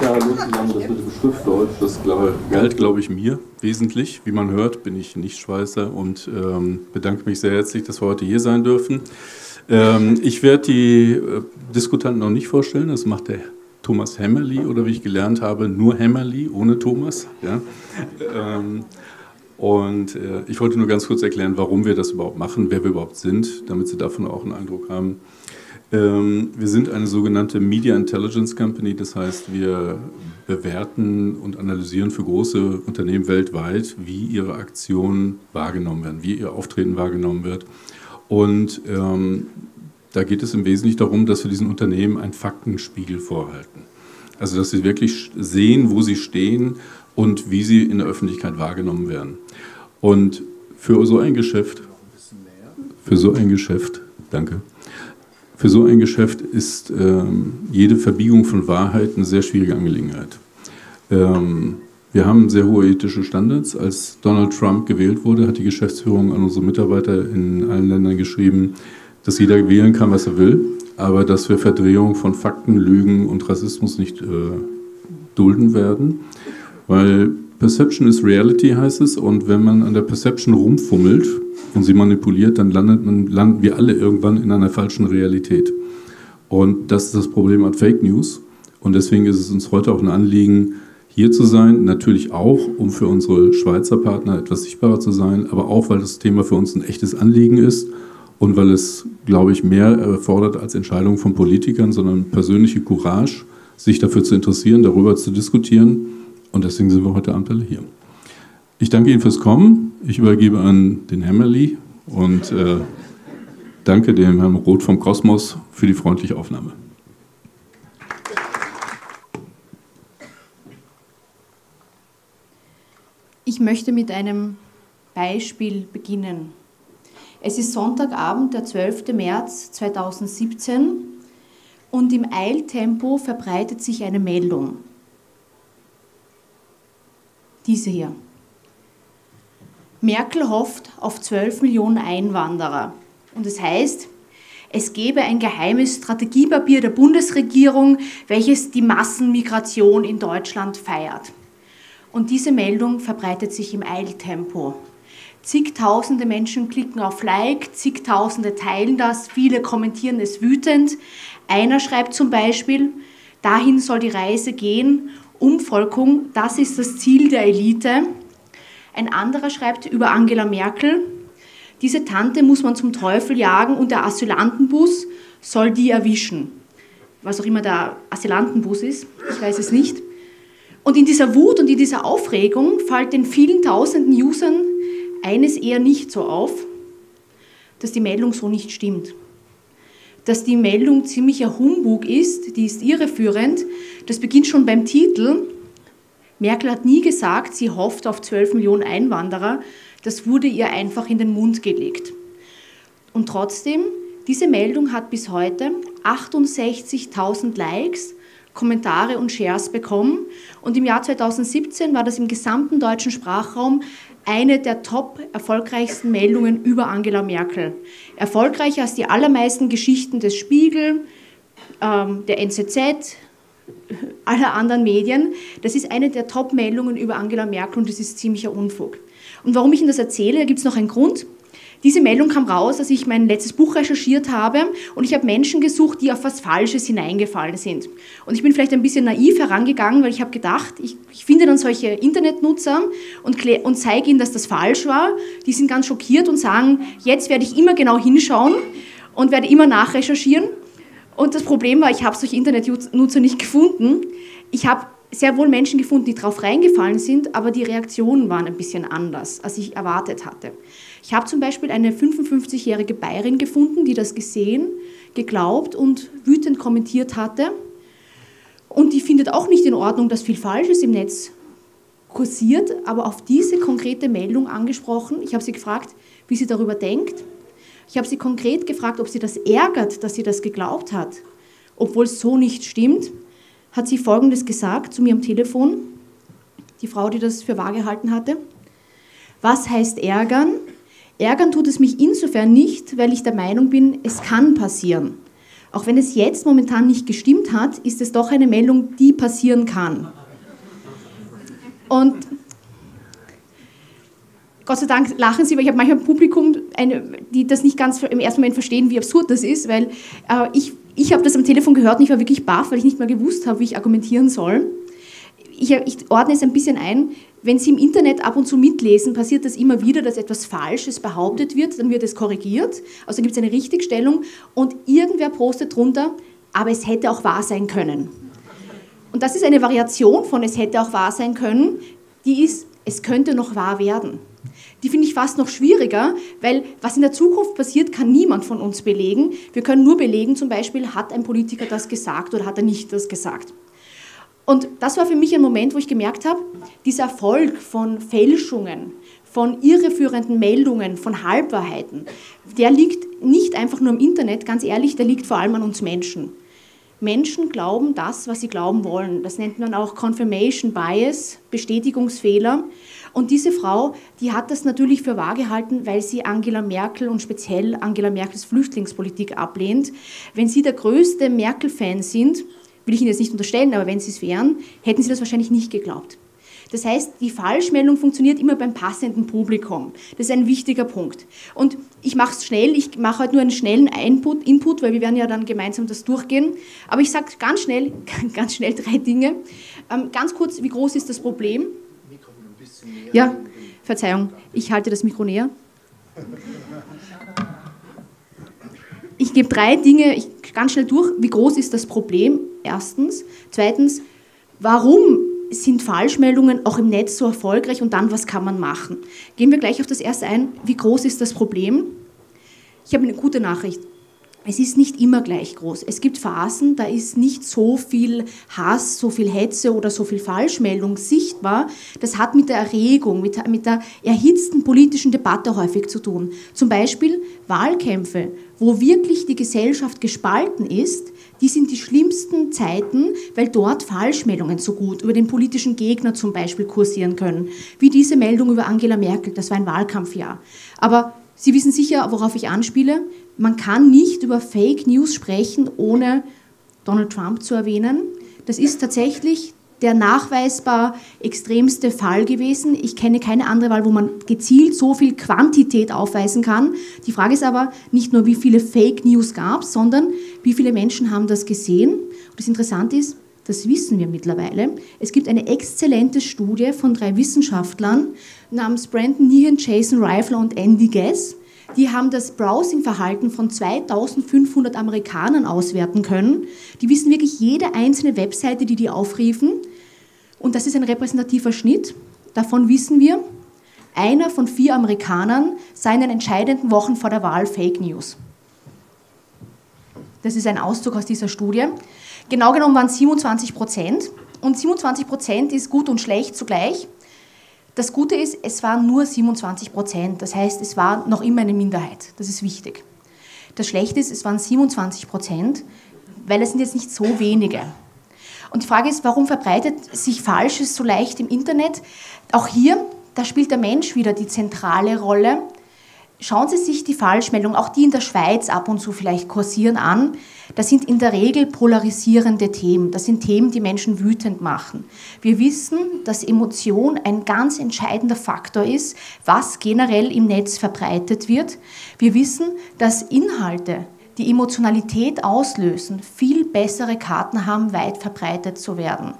Ja, lustig haben das mit dem Schriftdeutsch, das galt, glaube ich, mir wesentlich. Wie man hört, bin ich nicht Schweißer und ähm, bedanke mich sehr herzlich, dass wir heute hier sein dürfen. Ähm, ich werde die äh, Diskutanten noch nicht vorstellen, das macht der Thomas Hämmerli oder wie ich gelernt habe, nur Hämmerli, ohne Thomas. Ja? Ähm, und äh, ich wollte nur ganz kurz erklären, warum wir das überhaupt machen, wer wir überhaupt sind, damit Sie davon auch einen Eindruck haben. Ähm, wir sind eine sogenannte Media Intelligence Company, das heißt, wir bewerten und analysieren für große Unternehmen weltweit, wie ihre Aktionen wahrgenommen werden, wie ihr Auftreten wahrgenommen wird. Und ähm, da geht es im Wesentlichen darum, dass wir diesen Unternehmen einen Faktenspiegel vorhalten. Also, dass sie wirklich sehen, wo sie stehen und wie sie in der Öffentlichkeit wahrgenommen werden. Und für so ein Geschäft, für so ein Geschäft, danke, für so ein Geschäft ist ähm, jede Verbiegung von Wahrheit eine sehr schwierige Angelegenheit. Ähm, wir haben sehr hohe ethische Standards. Als Donald Trump gewählt wurde, hat die Geschäftsführung an unsere Mitarbeiter in allen Ländern geschrieben, dass jeder wählen kann, was er will, aber dass wir Verdrehung von Fakten, Lügen und Rassismus nicht äh, dulden werden, weil Perception is Reality heißt es und wenn man an der Perception rumfummelt, und sie manipuliert, dann landet man, landen wir alle irgendwann in einer falschen Realität. Und das ist das Problem an Fake News. Und deswegen ist es uns heute auch ein Anliegen, hier zu sein. Natürlich auch, um für unsere Schweizer Partner etwas sichtbarer zu sein, aber auch, weil das Thema für uns ein echtes Anliegen ist und weil es, glaube ich, mehr erfordert als Entscheidungen von Politikern, sondern persönliche Courage, sich dafür zu interessieren, darüber zu diskutieren. Und deswegen sind wir heute Abend alle hier. Ich danke Ihnen fürs Kommen. Ich übergebe an den Hämmerli und äh, danke dem Herrn Roth vom Kosmos für die freundliche Aufnahme. Ich möchte mit einem Beispiel beginnen. Es ist Sonntagabend, der 12. März 2017 und im Eiltempo verbreitet sich eine Meldung. Diese hier. Merkel hofft auf 12 Millionen Einwanderer. Und das heißt, es gebe ein geheimes Strategiepapier der Bundesregierung, welches die Massenmigration in Deutschland feiert. Und diese Meldung verbreitet sich im Eiltempo. Zigtausende Menschen klicken auf Like, zigtausende teilen das, viele kommentieren es wütend. Einer schreibt zum Beispiel, dahin soll die Reise gehen, Umvolkung, das ist das Ziel der Elite. Ein anderer schreibt über Angela Merkel, diese Tante muss man zum Teufel jagen und der Asylantenbus soll die erwischen. Was auch immer der Asylantenbus ist, ich weiß es nicht. Und in dieser Wut und in dieser Aufregung fällt den vielen tausenden Usern eines eher nicht so auf, dass die Meldung so nicht stimmt. Dass die Meldung ziemlicher Humbug ist, die ist irreführend. Das beginnt schon beim Titel. Merkel hat nie gesagt, sie hofft auf 12 Millionen Einwanderer. Das wurde ihr einfach in den Mund gelegt. Und trotzdem, diese Meldung hat bis heute 68.000 Likes, Kommentare und Shares bekommen. Und im Jahr 2017 war das im gesamten deutschen Sprachraum eine der top erfolgreichsten Meldungen über Angela Merkel. Erfolgreicher als die allermeisten Geschichten des Spiegel, ähm, der NZZ, aller anderen Medien. Das ist eine der Top-Meldungen über Angela Merkel und das ist ziemlicher Unfug. Und warum ich Ihnen das erzähle, da gibt es noch einen Grund. Diese Meldung kam raus, als ich mein letztes Buch recherchiert habe und ich habe Menschen gesucht, die auf was Falsches hineingefallen sind. Und ich bin vielleicht ein bisschen naiv herangegangen, weil ich habe gedacht, ich, ich, finde dann solche Internetnutzer und, und zeige ihnen, dass das falsch war. Die sind ganz schockiert und sagen, jetzt werde ich immer genau hinschauen und werde immer nachrecherchieren. Und das Problem war, ich habe solche Internetnutzer nicht gefunden. Ich habe sehr wohl Menschen gefunden, die drauf reingefallen sind, aber die Reaktionen waren ein bisschen anders, als ich erwartet hatte. Ich habe zum Beispiel eine 55-jährige Bayerin gefunden, die das gesehen, geglaubt und wütend kommentiert hatte. Und die findet auch nicht in Ordnung, dass viel Falsches im Netz kursiert, aber auf diese konkrete Meldung angesprochen. Ich habe sie gefragt, wie sie darüber denkt. Ich habe sie konkret gefragt, ob sie das ärgert, dass sie das geglaubt hat. Obwohl es so nicht stimmt, hat sie Folgendes gesagt zu mir am Telefon, die Frau, die das für wahr gehalten hatte. Was heißt ärgern? Ärgern tut es mich insofern nicht, weil ich der Meinung bin, es kann passieren. Auch wenn es jetzt momentan nicht gestimmt hat, ist es doch eine Meldung, die passieren kann. Und Gott sei Dank lachen Sie, weil ich habe manchmal ein Publikum, eine, die das nicht ganz im ersten Moment verstehen, wie absurd das ist, weil äh, ich, ich habe das am Telefon gehört und ich war wirklich baff, weil ich nicht mehr gewusst habe, wie ich argumentieren soll. Ich, ich ordne es ein bisschen ein. Wenn Sie im Internet ab und zu mitlesen, passiert das immer wieder, dass etwas Falsches behauptet wird, dann wird es korrigiert, also gibt es eine Richtigstellung und irgendwer postet drunter, aber es hätte auch wahr sein können. Und das ist eine Variation von es hätte auch wahr sein können, die ist, es könnte noch wahr werden. Die finde ich fast noch schwieriger, weil was in der Zukunft passiert, kann niemand von uns belegen. Wir können nur belegen, zum Beispiel, hat ein Politiker das gesagt oder hat er nicht das gesagt. Und das war für mich ein Moment, wo ich gemerkt habe, dieser Erfolg von Fälschungen, von irreführenden Meldungen, von Halbwahrheiten, der liegt nicht einfach nur im Internet, ganz ehrlich, der liegt vor allem an uns Menschen. Menschen glauben das, was sie glauben wollen. Das nennt man auch Confirmation Bias, Bestätigungsfehler. Und diese Frau, die hat das natürlich für wahr gehalten, weil sie Angela Merkel und speziell Angela Merkels Flüchtlingspolitik ablehnt. Wenn Sie der größte Merkel-Fan sind, will ich Ihnen jetzt nicht unterstellen, aber wenn Sie es wären, hätten Sie das wahrscheinlich nicht geglaubt. Das heißt, die Falschmeldung funktioniert immer beim passenden Publikum. Das ist ein wichtiger Punkt. Und ich mache es schnell, ich mache heute nur einen schnellen Input, Input, weil wir werden ja dann gemeinsam das durchgehen. Aber ich sage ganz schnell, ganz schnell drei Dinge. Ähm, ganz kurz, wie groß ist das Problem? Ja, Verzeihung, ich halte das Mikro näher. Ich gebe drei Dinge ganz schnell durch. Wie groß ist das Problem? Erstens. Zweitens, warum sind Falschmeldungen auch im Netz so erfolgreich und dann, was kann man machen? Gehen wir gleich auf das erste ein. Wie groß ist das Problem? Ich habe eine gute Nachricht es ist nicht immer gleich groß. Es gibt Phasen, da ist nicht so viel Hass, so viel Hetze oder so viel Falschmeldung sichtbar. Das hat mit der Erregung, mit, mit der erhitzten politischen Debatte häufig zu tun. Zum Beispiel Wahlkämpfe, wo wirklich die Gesellschaft gespalten ist, die sind die schlimmsten Zeiten, weil dort Falschmeldungen so gut über den politischen Gegner zum Beispiel kursieren können. Wie diese Meldung über Angela Merkel, das war ein Wahlkampfjahr. Aber Sie wissen sicher, worauf ich anspiele man kann nicht über Fake News sprechen, ohne Donald Trump zu erwähnen. Das ist tatsächlich der nachweisbar extremste Fall gewesen. Ich kenne keine andere Wahl, wo man gezielt so viel Quantität aufweisen kann. Die Frage ist aber nicht nur, wie viele Fake News gab es, sondern wie viele Menschen haben das gesehen. Und das Interessante ist, das wissen wir mittlerweile. Es gibt eine exzellente Studie von drei Wissenschaftlern namens Brandon Nehan, Jason Rifle und Andy Guess die haben das Browsing-Verhalten von 2500 Amerikanern auswerten können. Die wissen wirklich jede einzelne Webseite, die die aufriefen. Und das ist ein repräsentativer Schnitt. Davon wissen wir, einer von vier Amerikanern sei in den entscheidenden Wochen vor der Wahl Fake News. Das ist ein Auszug aus dieser Studie. Genau genommen waren es 27 Prozent. Und 27 Prozent ist gut und schlecht zugleich. Das Gute ist, es waren nur 27 Prozent. Das heißt, es war noch immer eine Minderheit. Das ist wichtig. Das Schlechte ist, es waren 27 Prozent, weil es sind jetzt nicht so wenige. Und die Frage ist, warum verbreitet sich Falsches so leicht im Internet? Auch hier, da spielt der Mensch wieder die zentrale Rolle. Schauen Sie sich die Falschmeldungen, auch die in der Schweiz ab und zu vielleicht kursieren, an. Das sind in der Regel polarisierende Themen. Das sind Themen, die Menschen wütend machen. Wir wissen, dass Emotion ein ganz entscheidender Faktor ist, was generell im Netz verbreitet wird. Wir wissen, dass Inhalte, die Emotionalität auslösen, viel bessere Karten haben, weit verbreitet zu werden.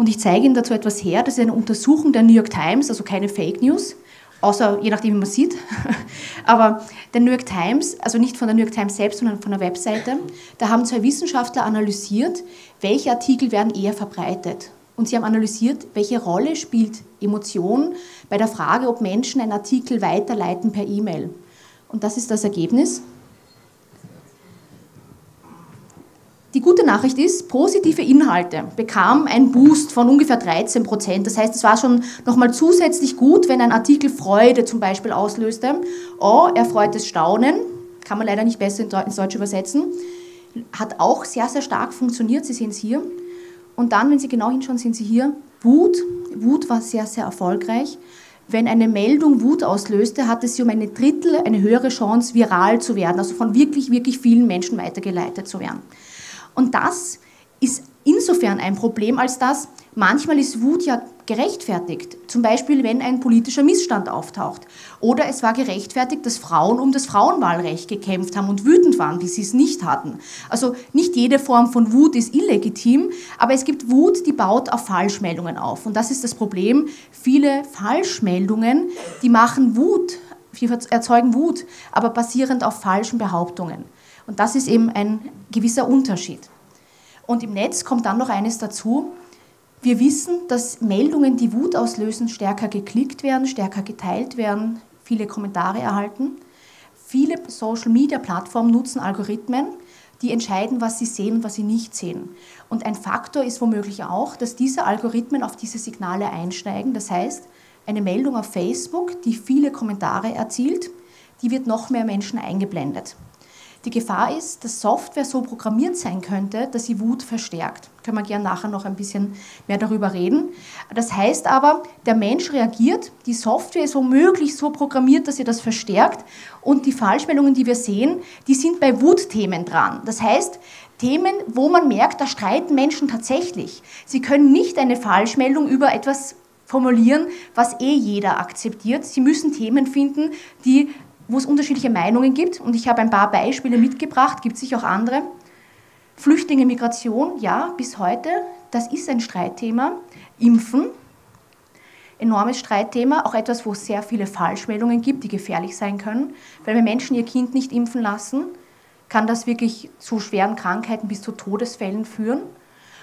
Und ich zeige Ihnen dazu etwas her. Das ist eine Untersuchung der New York Times, also keine Fake News, außer je nachdem, wie man sieht. Aber der New York Times, also nicht von der New York Times selbst, sondern von der Webseite, da haben zwei Wissenschaftler analysiert, welche Artikel werden eher verbreitet. Und sie haben analysiert, welche Rolle spielt Emotion bei der Frage, ob Menschen einen Artikel weiterleiten per E-Mail. Und das ist das Ergebnis. Die gute Nachricht ist, positive Inhalte bekamen einen Boost von ungefähr 13 Prozent. Das heißt, es war schon nochmal zusätzlich gut, wenn ein Artikel Freude zum Beispiel auslöste. Oh, erfreutes Staunen, kann man leider nicht besser ins Deutsche übersetzen, hat auch sehr, sehr stark funktioniert. Sie sehen es hier. Und dann, wenn Sie genau hinschauen, sehen Sie hier Wut. Wut war sehr, sehr erfolgreich. wenn eine Meldung Wut auslöste, hatte sie um eine Drittel eine höhere Chance, viral zu werden, also von wirklich, wirklich vielen Menschen weitergeleitet zu werden. Und das ist insofern ein Problem, als dass manchmal ist Wut ja gerechtfertigt. Zum Beispiel, wenn ein politischer Missstand auftaucht. Oder es war gerechtfertigt, dass Frauen um das Frauenwahlrecht gekämpft haben und wütend waren, wie sie es nicht hatten. Also nicht jede Form von Wut ist illegitim, aber es gibt Wut, die baut auf Falschmeldungen auf. Und das ist das Problem. Viele Falschmeldungen, die machen Wut, die erzeugen Wut, aber basierend auf falschen Behauptungen. Und das ist eben ein gewisser Unterschied. Und im Netz kommt dann noch eines dazu. Wir wissen, dass Meldungen, die Wut auslösen, stärker geklickt werden, stärker geteilt werden, viele Kommentare erhalten. Viele Social-Media-Plattformen nutzen Algorithmen, die entscheiden, was sie sehen und was sie nicht sehen. Und ein Faktor ist womöglich auch, dass diese Algorithmen auf diese Signale einsteigen. Das heißt, eine Meldung auf Facebook, die viele Kommentare erzielt, die wird noch mehr Menschen eingeblendet. Die Gefahr ist, dass Software so programmiert sein könnte, dass sie Wut verstärkt. Können wir gerne nachher noch ein bisschen mehr darüber reden. Das heißt aber, der Mensch reagiert, die Software ist womöglich so programmiert, dass sie das verstärkt und die Falschmeldungen, die wir sehen, die sind bei Wutthemen dran. Das heißt, Themen, wo man merkt, da streiten Menschen tatsächlich. Sie können nicht eine Falschmeldung über etwas formulieren, was eh jeder akzeptiert. Sie müssen Themen finden, die wo es unterschiedliche Meinungen gibt. Und ich habe ein paar Beispiele mitgebracht, gibt sicher auch andere. Flüchtlinge, Migration, ja, bis heute, das ist ein Streitthema. Impfen, enormes Streitthema, auch etwas, wo es sehr viele Falschmeldungen gibt, die gefährlich sein können. Weil wenn Menschen ihr Kind nicht impfen lassen, kann das wirklich zu schweren Krankheiten bis zu Todesfällen führen.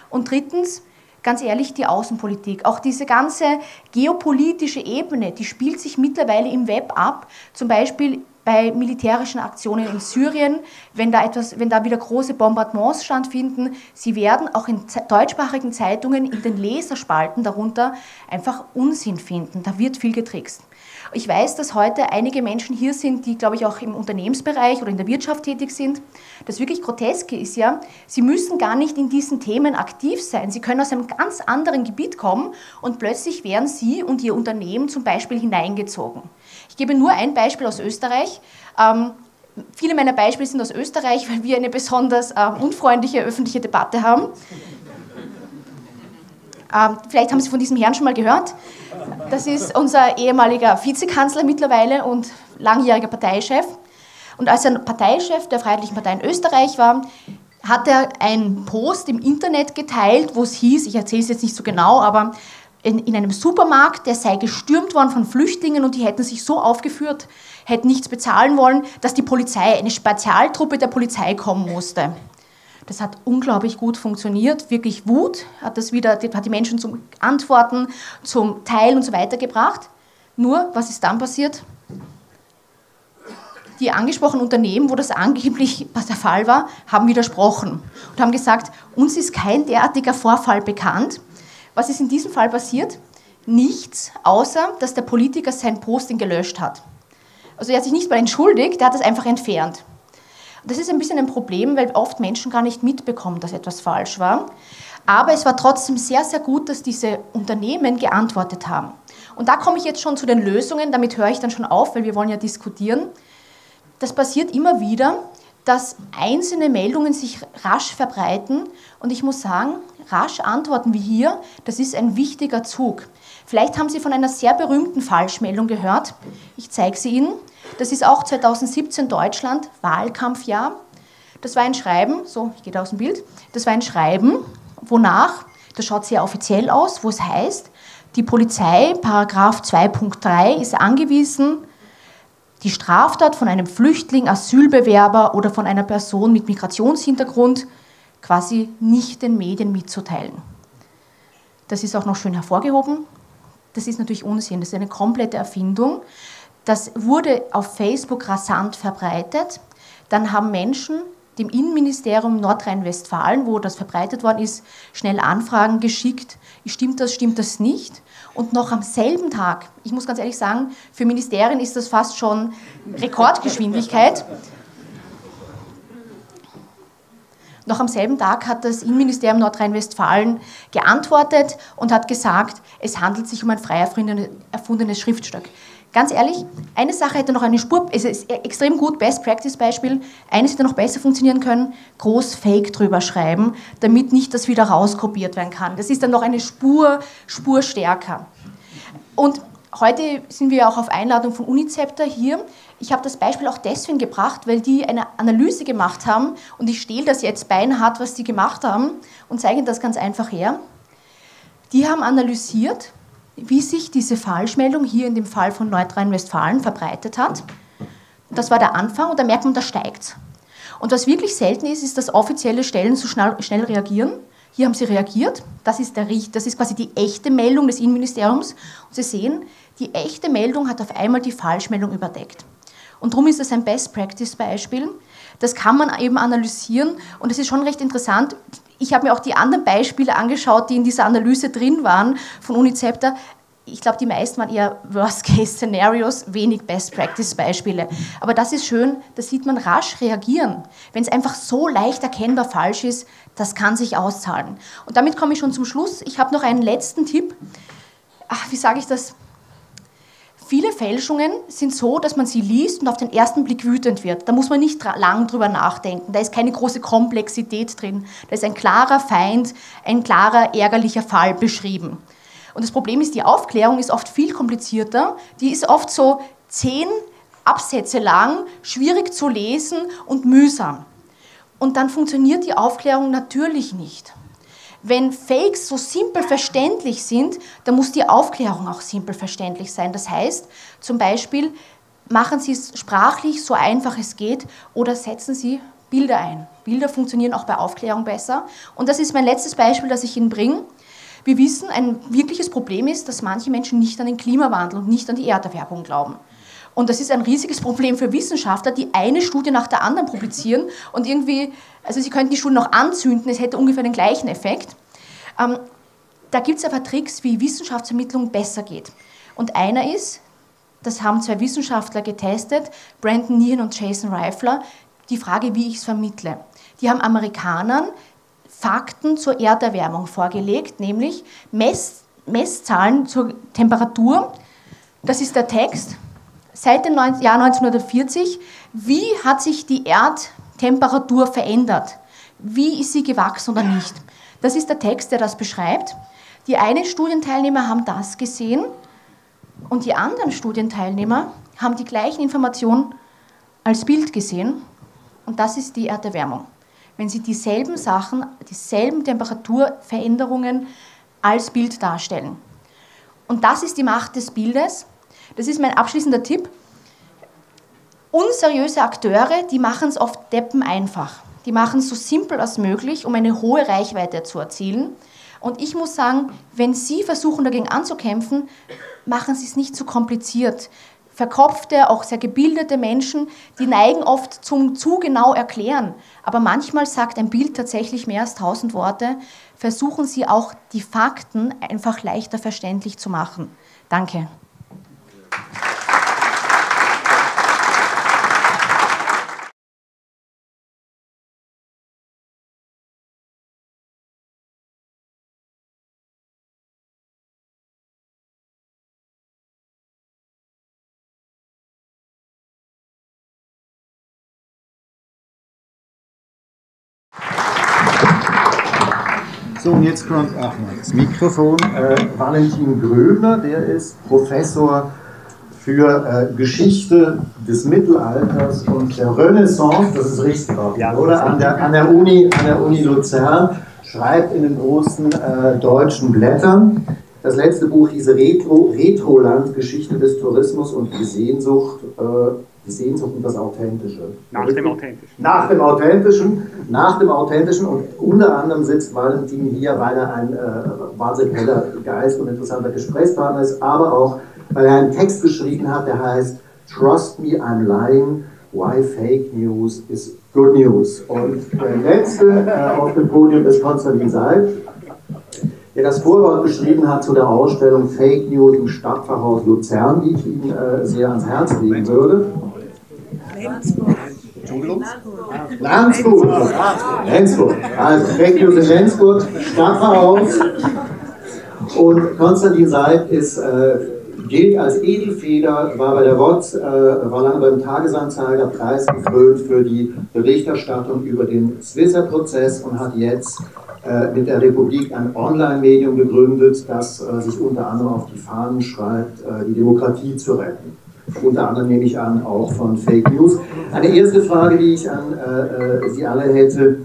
Und drittens, ganz ehrlich, die Außenpolitik. Auch diese ganze geopolitische Ebene, die spielt sich mittlerweile im Web ab. Zum Beispiel bei militärischen Aktionen in Syrien, wenn da, etwas, wenn da wieder große Bombardements stattfinden. Sie werden auch in deutschsprachigen Zeitungen in den Leserspalten darunter einfach Unsinn finden. Da wird viel getrickst. Ich weiß, dass heute einige Menschen hier sind, die, glaube ich, auch im Unternehmensbereich oder in der Wirtschaft tätig sind. Das wirklich Groteske ist ja, sie müssen gar nicht in diesen Themen aktiv sein. Sie können aus einem ganz anderen Gebiet kommen und plötzlich werden sie und ihr Unternehmen zum Beispiel hineingezogen. Ich gebe nur ein Beispiel aus Österreich. Ähm, viele meiner Beispiele sind aus Österreich, weil wir eine besonders äh, unfreundliche öffentliche Debatte haben. Ähm, vielleicht haben Sie von diesem Herrn schon mal gehört. Das ist unser ehemaliger Vizekanzler mittlerweile und langjähriger Parteichef. Und als er Parteichef der Freiheitlichen Partei in Österreich war, hat er einen Post im Internet geteilt, wo es hieß, ich erzähle es jetzt nicht so genau, aber in, in, einem Supermarkt, der sei gestürmt worden von Flüchtlingen und die hätten sich so aufgeführt, hätten nichts bezahlen wollen, dass die Polizei, eine Spezialtruppe der Polizei kommen musste. Das hat unglaublich gut funktioniert. Wirklich Wut hat das wieder, hat die Menschen zum Antworten, zum Teilen und so weiter gebracht. Nur, was ist dann passiert? Die angesprochenen Unternehmen, wo das angeblich der Fall war, haben widersprochen und haben gesagt, uns ist kein derartiger Vorfall bekannt. Was ist in diesem Fall passiert? Nichts, außer dass der Politiker sein Posting gelöscht hat. Also er hat sich nicht mal entschuldigt, er hat es einfach entfernt. Das ist ein bisschen ein Problem, weil oft Menschen gar nicht mitbekommen, dass etwas falsch war. Aber es war trotzdem sehr, sehr gut, dass diese Unternehmen geantwortet haben. Und da komme ich jetzt schon zu den Lösungen, damit höre ich dann schon auf, weil wir wollen ja diskutieren. Das passiert immer wieder, dass einzelne Meldungen sich rasch verbreiten. Und ich muss sagen, rasch antworten wie hier, das ist ein wichtiger Zug. Vielleicht haben Sie von einer sehr berühmten Falschmeldung gehört. Ich zeige sie Ihnen. Das ist auch 2017 Deutschland, Wahlkampfjahr. Das war ein Schreiben, so, ich gehe da aus dem Bild, das war ein Schreiben, wonach, das schaut sehr offiziell aus, wo es heißt, die Polizei, Paragraph 2.3, ist angewiesen, die Straftat von einem Flüchtling, Asylbewerber oder von einer Person mit Migrationshintergrund quasi nicht den Medien mitzuteilen. Das ist auch noch schön hervorgehoben. Das ist natürlich Unsinn, das ist eine komplette Erfindung. Das wurde auf Facebook rasant verbreitet. Dann haben Menschen dem Innenministerium Nordrhein-Westfalen, wo das verbreitet worden ist, schnell Anfragen geschickt. Stimmt das, stimmt das nicht? Und noch am selben Tag, ich muss ganz ehrlich sagen, für Ministerien ist das fast schon Rekordgeschwindigkeit. Noch am selben Tag hat das Innenministerium Nordrhein-Westfalen geantwortet und hat gesagt, es handelt sich um ein frei erfundenes Schriftstück. Ganz ehrlich, eine Sache hätte noch eine Spur, es ist extrem gut, Best Practice Beispiel, eines hätte noch besser funktionieren können, groß Fake drüber schreiben, damit nicht das wieder rauskopiert werden kann. Das ist dann noch eine Spur, Spur stärker. Und heute sind wir auch auf Einladung von Uniceptor hier. Ich habe das Beispiel auch deswegen gebracht, weil die eine Analyse gemacht haben und ich stehle das jetzt beinhart, was die gemacht haben und zeige Ihnen das ganz einfach her. Die haben analysiert, wie sich diese Falschmeldung hier in dem Fall von Nordrhein-Westfalen verbreitet hat. Das war der Anfang und da merkt man, da steigt Und was wirklich selten ist, ist, dass offizielle Stellen so schnell, schnell reagieren. Hier haben sie reagiert. Das ist, der, das ist quasi die echte Meldung des Innenministeriums. Und Sie sehen, die echte Meldung hat auf einmal die Falschmeldung überdeckt. Und darum ist das ein Best-Practice-Beispiel. Das kann man eben analysieren und es ist schon recht interessant. Ich habe mir auch die anderen Beispiele angeschaut, die in dieser Analyse drin waren von Unicepta. Ich glaube, die meisten waren eher Worst-Case-Szenarios, wenig Best-Practice-Beispiele. Aber das ist schön, da sieht man rasch reagieren. Wenn es einfach so leicht erkennbar falsch ist, das kann sich auszahlen. Und damit komme ich schon zum Schluss. Ich habe noch einen letzten Tipp. Ach, wie sage ich das? Viele Fälschungen sind so, dass man sie liest und auf den ersten Blick wütend wird. Da muss man nicht lang drüber nachdenken. Da ist keine große Komplexität drin. Da ist ein klarer Feind, ein klarer ärgerlicher Fall beschrieben. Und das Problem ist, die Aufklärung ist oft viel komplizierter. Die ist oft so zehn Absätze lang, schwierig zu lesen und mühsam. Und dann funktioniert die Aufklärung natürlich nicht. Wenn Fakes so simpel verständlich sind, dann muss die Aufklärung auch simpel verständlich sein. Das heißt, zum Beispiel machen Sie es sprachlich so einfach es geht oder setzen Sie Bilder ein. Bilder funktionieren auch bei Aufklärung besser. Und das ist mein letztes Beispiel, das ich Ihnen bringe. Wir wissen, ein wirkliches Problem ist, dass manche Menschen nicht an den Klimawandel und nicht an die Erderwärmung glauben. Und das ist ein riesiges Problem für Wissenschaftler, die eine Studie nach der anderen publizieren und irgendwie, also sie könnten die Studie noch anzünden, es hätte ungefähr den gleichen Effekt. Ähm, da gibt es aber Tricks, wie Wissenschaftsvermittlung besser geht. Und einer ist, das haben zwei Wissenschaftler getestet, Brandon Nehan und Jason Reifler, die Frage, wie ich es vermittle. Die haben Amerikanern Fakten zur Erderwärmung vorgelegt, nämlich Mess, Messzahlen zur Temperatur. Das ist der Text seit dem Jahr 1940, wie hat sich die Erdtemperatur verändert? Wie ist sie gewachsen oder nicht? Das ist der Text, der das beschreibt. Die einen Studienteilnehmer haben das gesehen und die anderen Studienteilnehmer haben die gleichen Informationen als Bild gesehen und das ist die Erderwärmung. Wenn sie dieselben Sachen, dieselben Temperaturveränderungen als Bild darstellen. Und das ist die Macht des Bildes das ist mein abschließender Tipp. Unseriöse Akteure, die machen es oft deppen einfach. Die machen es so simpel als möglich, um eine hohe Reichweite zu erzielen. Und ich muss sagen, wenn Sie versuchen, dagegen anzukämpfen, machen Sie es nicht zu kompliziert. Verkopfte, auch sehr gebildete Menschen, die neigen oft zum zu genau erklären. Aber manchmal sagt ein Bild tatsächlich mehr als tausend Worte. Versuchen Sie auch die Fakten einfach leichter verständlich zu machen. Danke. So, und jetzt kommt ach, das Mikrofon. Äh, Valentin Gröbner, der ist Professor für äh, Geschichte des Mittelalters und der Renaissance, das ist richtig, ja, oder? An der, an, der Uni, an der Uni Luzern, schreibt in den großen äh, deutschen Blättern. Das letzte Buch hieß Retro, Retroland, Geschichte des Tourismus und die Sehnsucht, äh, die Sehnsucht und das Authentische. Nach dem Authentischen. Nach dem Authentischen, nach dem Authentischen und unter anderem sitzt Valentin hier, weil er ein äh, wahnsinnig heller Geist und interessanter Gesprächspartner ist, aber auch weil er einen Text geschrieben hat, der heißt Trust me, I'm lying, why fake news is good news. Und der letzte äh, auf dem Podium ist Konstantin Seid, der das Vorwort geschrieben hat zu der Ausstellung Fake News im Stadtpfarrhaus Luzern, die ich Ihnen äh, sehr ans Herz legen würde. Entschuldigung? Landsburg. Landsburg. Also Fake News in Landsburg, Stadtverhaus. Und Konstantin Seib ist, äh, gilt als Edelfeder, war bei der WOTS, äh, war lange beim Tagesanzeiger preisgekrönt für die Berichterstattung über den Swisser-Prozess und hat jetzt äh, mit der Republik ein Online-Medium gegründet, das äh, sich unter anderem auf die Fahnen schreibt, äh, die Demokratie zu retten. Unter anderem nehme ich an, auch von Fake News. Eine erste Frage, die ich an äh, Sie alle hätte,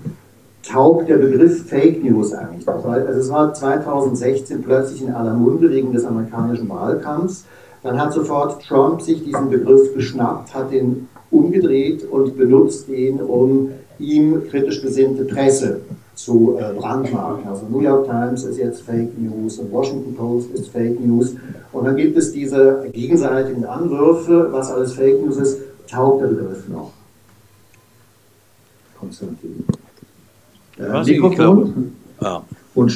taugt der Begriff Fake News eigentlich noch? Also es war 2016 plötzlich in aller Munde wegen des amerikanischen Wahlkampfs. Dann hat sofort Trump sich diesen Begriff geschnappt, hat den umgedreht und benutzt ihn, um ihm kritisch gesinnte Presse zu äh, brandmarken. Also New York Times ist jetzt Fake News und Washington Post ist Fake News. Und dann gibt es diese gegenseitigen Anwürfe, was alles Fake News ist, taugt der Begriff noch. Konstantin. Äh, Mikrofon. Ich glaube, ja. Und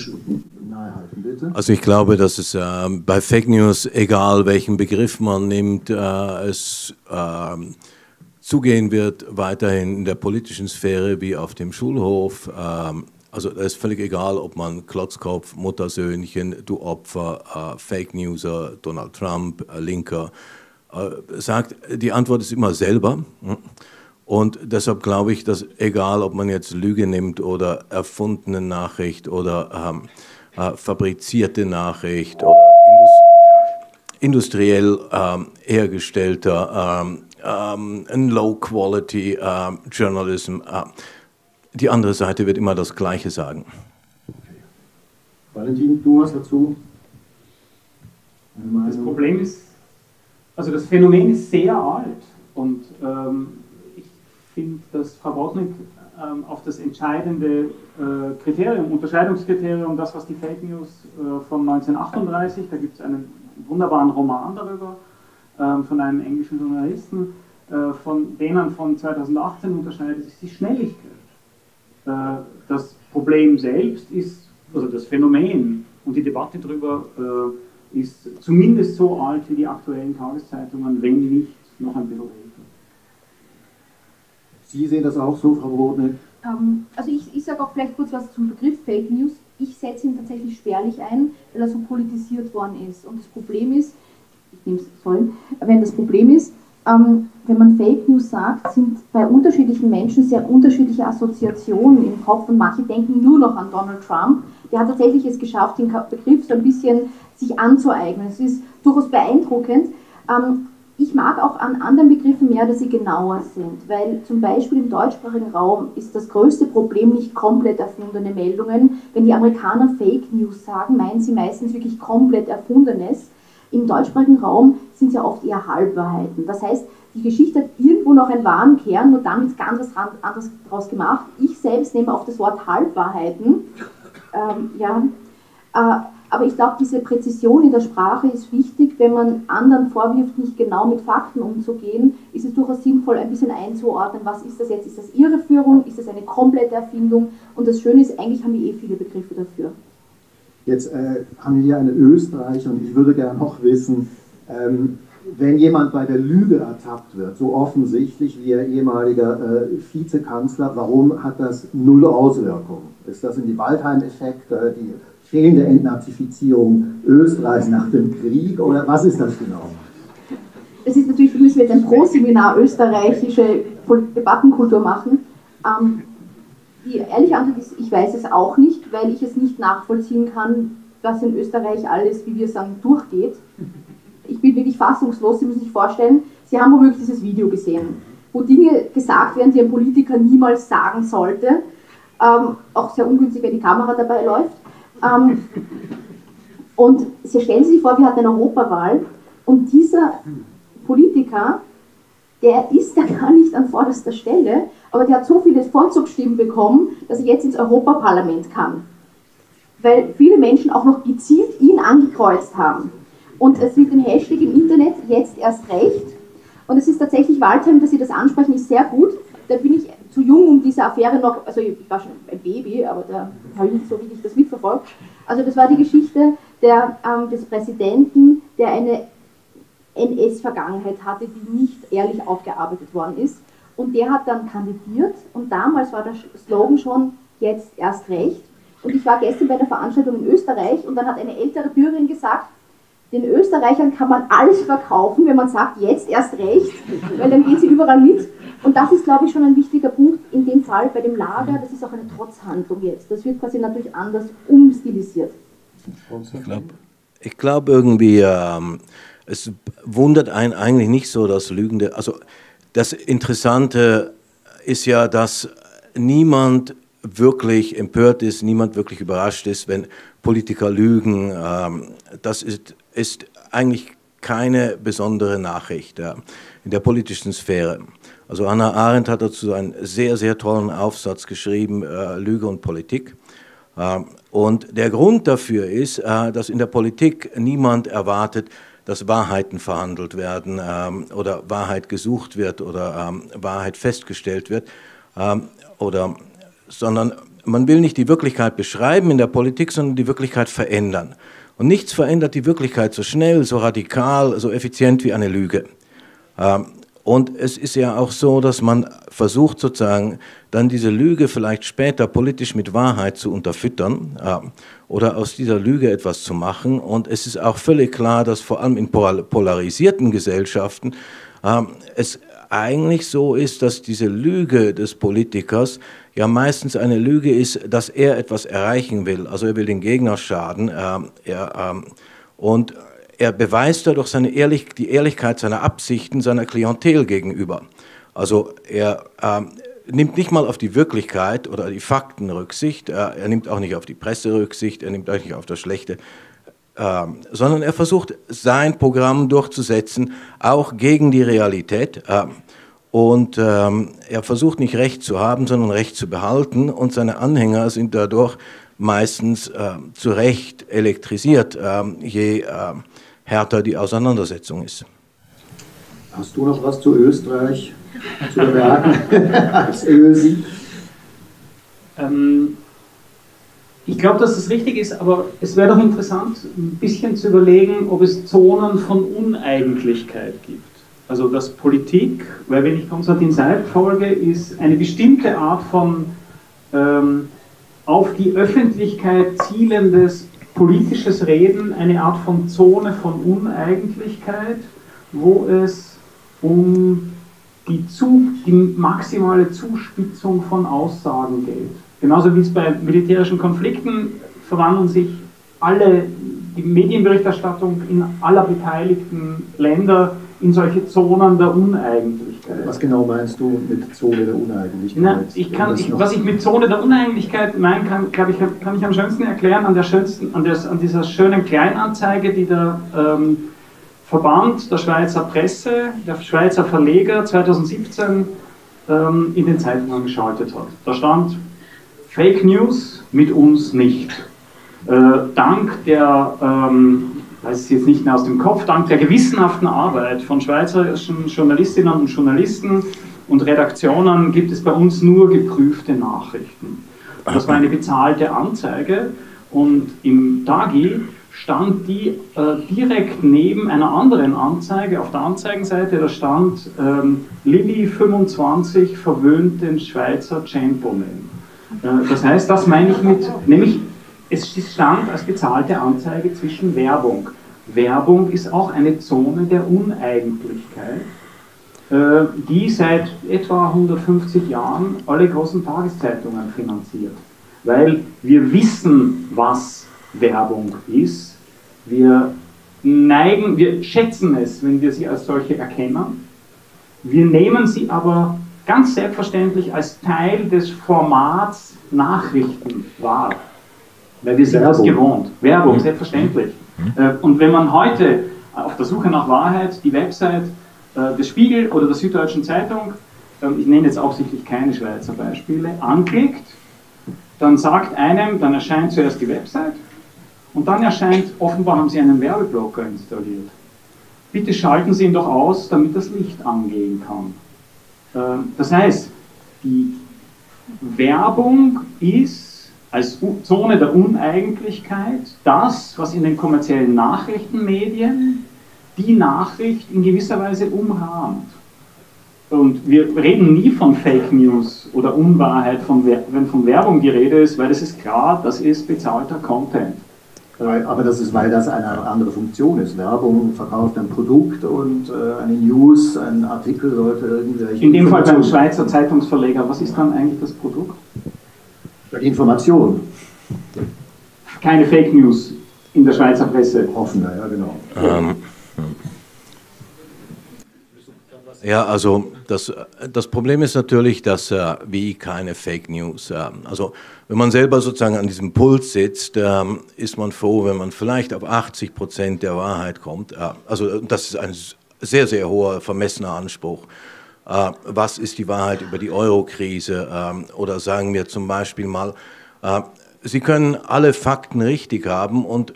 halten, bitte. Also ich glaube, dass es äh, bei Fake News, egal welchen Begriff man nimmt, äh, es äh, zugehen wird, weiterhin in der politischen Sphäre wie auf dem Schulhof. Ähm, also es ist völlig egal, ob man Klotzkopf, Muttersöhnchen, du Opfer, äh, Fake Newser, Donald Trump, äh, Linker, sagt, die Antwort ist immer selber. Hm? Und deshalb glaube ich, dass egal, ob man jetzt Lüge nimmt oder erfundene Nachricht oder ähm, äh, fabrizierte Nachricht oder indus industriell ähm, hergestellter ähm, ähm Low-Quality ähm, Journalism, äh, die andere Seite wird immer das Gleiche sagen. Okay. Valentin, du hast dazu? Das Problem ist, also das Phänomen ist sehr alt und ähm, finde, dass Frau Botnick ähm, auf das entscheidende äh, Kriterium, Unterscheidungskriterium, das, was die Fake News äh, von 1938, da gibt es einen wunderbaren Roman darüber, ähm, von einem englischen Journalisten, äh, von denen von 2018 unterscheidet sich die Schnelligkeit. Äh, das Problem selbst ist, also das Phänomen und die Debatte darüber äh, ist zumindest so alt wie die aktuellen Tageszeitungen, wenn nicht noch ein bisschen älter. Sie sehen das auch so, Frau Brodnik? Ähm, also ich, ich sage auch vielleicht kurz was zum Begriff Fake News. Ich setze ihn tatsächlich spärlich ein, weil er so politisiert worden ist. Und das Problem ist, ich nehme es voll, wenn das Problem ist, ähm, wenn man Fake News sagt, sind bei unterschiedlichen Menschen sehr unterschiedliche Assoziationen im Kopf und manche denken nur noch an Donald Trump. Der hat tatsächlich es geschafft, den Begriff so ein bisschen sich anzueignen. Es ist durchaus beeindruckend. Ähm, ich mag auch an anderen Begriffen mehr, dass sie genauer sind, weil zum Beispiel im deutschsprachigen Raum ist das größte Problem nicht komplett erfundene Meldungen. Wenn die Amerikaner Fake News sagen, meinen sie meistens wirklich komplett erfundenes. Im deutschsprachigen Raum sind es ja oft eher Halbwahrheiten. Das heißt, die Geschichte hat irgendwo noch einen wahren Kern und damit ganz was anderes daraus gemacht. Ich selbst nehme auf das Wort Halbwahrheiten. Ähm, ja, äh, aber ich glaube, diese Präzision in der Sprache ist wichtig. Wenn man anderen vorwirft, nicht genau mit Fakten umzugehen, ist es durchaus sinnvoll, ein bisschen einzuordnen, was ist das jetzt? Ist das Irreführung? Ist das eine komplette Erfindung? Und das Schöne ist, eigentlich haben wir eh viele Begriffe dafür. Jetzt äh, haben wir hier eine Österreicher und ich würde gerne noch wissen, ähm, wenn jemand bei der Lüge ertappt wird, so offensichtlich wie Ihr ehemaliger äh, Vizekanzler, warum hat das null Auswirkung? Ist das in die Waldheim-Effekte, die fehlende Entnazifizierung Österreichs nach dem Krieg oder was ist das genau? Das ist natürlich, wir müssen jetzt ein Pro-Seminar österreichische Debattenkultur machen. Ähm, die ehrliche Antwort ist, ich weiß es auch nicht, weil ich es nicht nachvollziehen kann, was in Österreich alles, wie wir sagen, durchgeht. Ich bin wirklich fassungslos. Sie müssen sich vorstellen, Sie haben womöglich dieses Video gesehen, wo Dinge gesagt werden, die ein Politiker niemals sagen sollte. Ähm, auch sehr ungünstig, wenn die Kamera dabei läuft. Ähm, und Sie stellen sich vor, wir hatten eine Europawahl und dieser Politiker, der ist ja gar nicht an vorderster Stelle, aber der hat so viele Vorzugsstimmen bekommen, dass er jetzt ins Europaparlament kann. Weil viele Menschen auch noch gezielt ihn angekreuzt haben. Und es mit dem Hashtag im Internet jetzt erst recht. Und es ist tatsächlich Waldheim, dass Sie das ansprechen, ist sehr gut. Da bin ich zu jung, um diese Affäre noch, also ich war schon ein Baby, aber da habe ich nicht so wirklich das mitverfolgt. Also das war die Geschichte der, ähm, des Präsidenten, der eine NS-Vergangenheit hatte, die nicht ehrlich aufgearbeitet worden ist. Und der hat dann kandidiert und damals war der Slogan schon jetzt erst recht. Und ich war gestern bei einer Veranstaltung in Österreich und dann hat eine ältere Bürgerin gesagt, den Österreichern kann man alles verkaufen, wenn man sagt, jetzt erst recht, weil dann gehen sie überall mit. Und das ist, glaube ich, schon ein wichtiger Punkt in dem Fall bei dem Lager. Das ist auch eine Trotzhandlung jetzt. Das wird quasi natürlich anders umstilisiert. Ich glaube glaub irgendwie, ähm, es wundert einen eigentlich nicht so, dass Lügende, also das Interessante ist ja, dass niemand wirklich empört ist, niemand wirklich überrascht ist, wenn Politiker lügen. Ähm, das ist, ist eigentlich keine besondere Nachricht ja, in der politischen Sphäre. Also Hannah Arendt hat dazu einen sehr, sehr tollen Aufsatz geschrieben, äh, Lüge und Politik. Äh, und der Grund dafür ist, äh, dass in der Politik niemand erwartet, dass Wahrheiten verhandelt werden ähm, oder Wahrheit gesucht wird oder ähm, Wahrheit festgestellt wird, ähm, oder, sondern man will nicht die Wirklichkeit beschreiben in der Politik, sondern die Wirklichkeit verändern. Und nichts verändert die Wirklichkeit so schnell, so radikal, so effizient wie eine Lüge. Ähm, und es ist ja auch so, dass man versucht sozusagen dann diese Lüge vielleicht später politisch mit Wahrheit zu unterfüttern äh, oder aus dieser Lüge etwas zu machen. Und es ist auch völlig klar, dass vor allem in polarisierten Gesellschaften äh, es eigentlich so ist, dass diese Lüge des Politikers ja meistens eine Lüge ist, dass er etwas erreichen will. Also er will den Gegner schaden. Äh, er, ähm, und er beweist dadurch seine Ehrlich die Ehrlichkeit seiner Absichten seiner Klientel gegenüber. Also er ähm, nimmt nicht mal auf die Wirklichkeit oder die Fakten Rücksicht, äh, er nimmt auch nicht auf die Presse Rücksicht, er nimmt auch nicht auf das Schlechte, äh, sondern er versucht sein Programm durchzusetzen, auch gegen die Realität. Äh, und ähm, er versucht nicht Recht zu haben, sondern Recht zu behalten. Und seine Anhänger sind dadurch meistens äh, zu Recht elektrisiert, äh, je äh, härter die Auseinandersetzung ist. Hast du noch was zu Österreich zu bemerken als Ösi? Ähm, ich glaube, dass das richtig ist, aber es wäre doch interessant, ein bisschen zu überlegen, ob es Zonen von Uneigentlichkeit gibt. Also dass Politik, weil wenn ich Konstantin Seib folge, ist eine bestimmte Art von ähm, auf die Öffentlichkeit zielendes politisches Reden eine Art von Zone von Uneigentlichkeit, wo es um die, zu, die maximale Zuspitzung von Aussagen geht. Genauso wie es bei militärischen Konflikten verwandeln sich alle, die Medienberichterstattung in aller beteiligten Länder in solche Zonen der Uneigentlichkeit. Was genau meinst du mit Zone der Uneigentlichkeit? Na, ich kann, ich, was ich mit Zone der Uneigentlichkeit meine, kann, glaube ich, kann ich am schönsten erklären an, der schönsten, an, der, an dieser schönen Kleinanzeige, die der ähm, Verband der Schweizer Presse, der Schweizer Verleger 2017 ähm, in den Zeitungen geschaltet hat. Da stand Fake News mit uns nicht. Äh, dank der ähm, weiß es jetzt nicht mehr aus dem Kopf, dank der gewissenhaften Arbeit von schweizerischen Journalistinnen und Journalisten und Redaktionen gibt es bei uns nur geprüfte Nachrichten. Das war eine bezahlte Anzeige und im Dagi stand die äh, direkt neben einer anderen Anzeige auf der Anzeigenseite, da stand ähm, Lilly 25 verwöhnt den Schweizer Gentleman. Äh, das heißt, das meine ich mit, nämlich es stand als bezahlte Anzeige zwischen Werbung. Werbung ist auch eine Zone der Uneigentlichkeit, äh, die seit etwa 150 Jahren alle großen Tageszeitungen finanziert. Weil wir wissen, was Werbung ist. Wir neigen, wir schätzen es, wenn wir sie als solche erkennen. Wir nehmen sie aber ganz selbstverständlich als Teil des Formats Nachrichten wahr. Weil wir sind Werbung. das gewohnt. Werbung, mhm. selbstverständlich. Mhm. Äh, und wenn man heute auf der Suche nach Wahrheit die Website äh, des Spiegel oder der Süddeutschen Zeitung, ähm, ich nenne jetzt aufsichtlich keine Schweizer Beispiele, anklickt, dann sagt einem, dann erscheint zuerst die Website und dann erscheint, offenbar haben Sie einen Werbeblocker installiert. Bitte schalten Sie ihn doch aus, damit das Licht angehen kann. Ähm, das heißt, die Werbung ist als Zone der Uneigentlichkeit das, was in den kommerziellen Nachrichtenmedien die Nachricht in gewisser Weise umrahmt. und wir reden nie von Fake News oder Unwahrheit, wenn von Werbung die Rede ist, weil es ist klar, das ist bezahlter Content. Aber das ist, weil das eine andere Funktion ist. Werbung verkauft ein Produkt und äh, eine News, ein Artikel sollte irgendwelche. In dem Fall beim Schweizer Zeitungsverleger, was ist dann eigentlich das Produkt? Information. Keine Fake News in der Schweizer Presse. Offener, ja, genau. Ähm, ja, also das, das Problem ist natürlich, dass äh, wie keine Fake News, äh, also wenn man selber sozusagen an diesem Puls sitzt, äh, ist man froh, wenn man vielleicht auf 80 Prozent der Wahrheit kommt. Äh, also das ist ein sehr, sehr hoher, vermessener Anspruch. Äh, was ist die Wahrheit über die Euro-Krise? Äh, oder sagen wir zum Beispiel mal, Sie können alle Fakten richtig haben und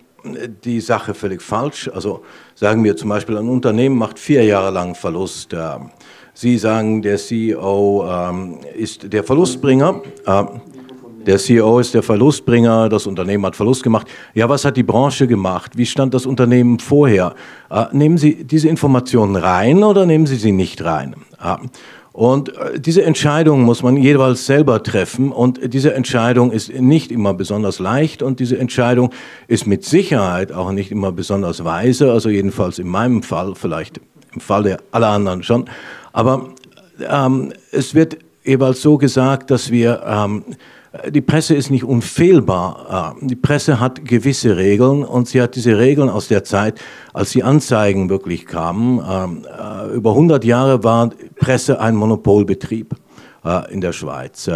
die Sache völlig falsch. Also sagen wir zum Beispiel, ein Unternehmen macht vier Jahre lang Verlust. Sie sagen, der CEO ähm, ist der Verlustbringer. Der CEO ist der Verlustbringer, das Unternehmen hat Verlust gemacht. Ja, was hat die Branche gemacht? Wie stand das Unternehmen vorher? Äh, nehmen Sie diese Informationen rein oder nehmen Sie sie nicht rein? Äh, und äh, diese Entscheidung muss man jeweils selber treffen und diese Entscheidung ist nicht immer besonders leicht und diese Entscheidung ist mit Sicherheit auch nicht immer besonders weise, also jedenfalls in meinem Fall, vielleicht im Fall der aller anderen schon. Aber ähm, es wird jeweils so gesagt, dass wir ähm, die Presse ist nicht unfehlbar. Äh, die Presse hat gewisse Regeln und sie hat diese Regeln aus der Zeit, als die Anzeigen wirklich kamen. Ähm, äh, über 100 Jahre war Presse ein Monopolbetrieb äh, in der Schweiz.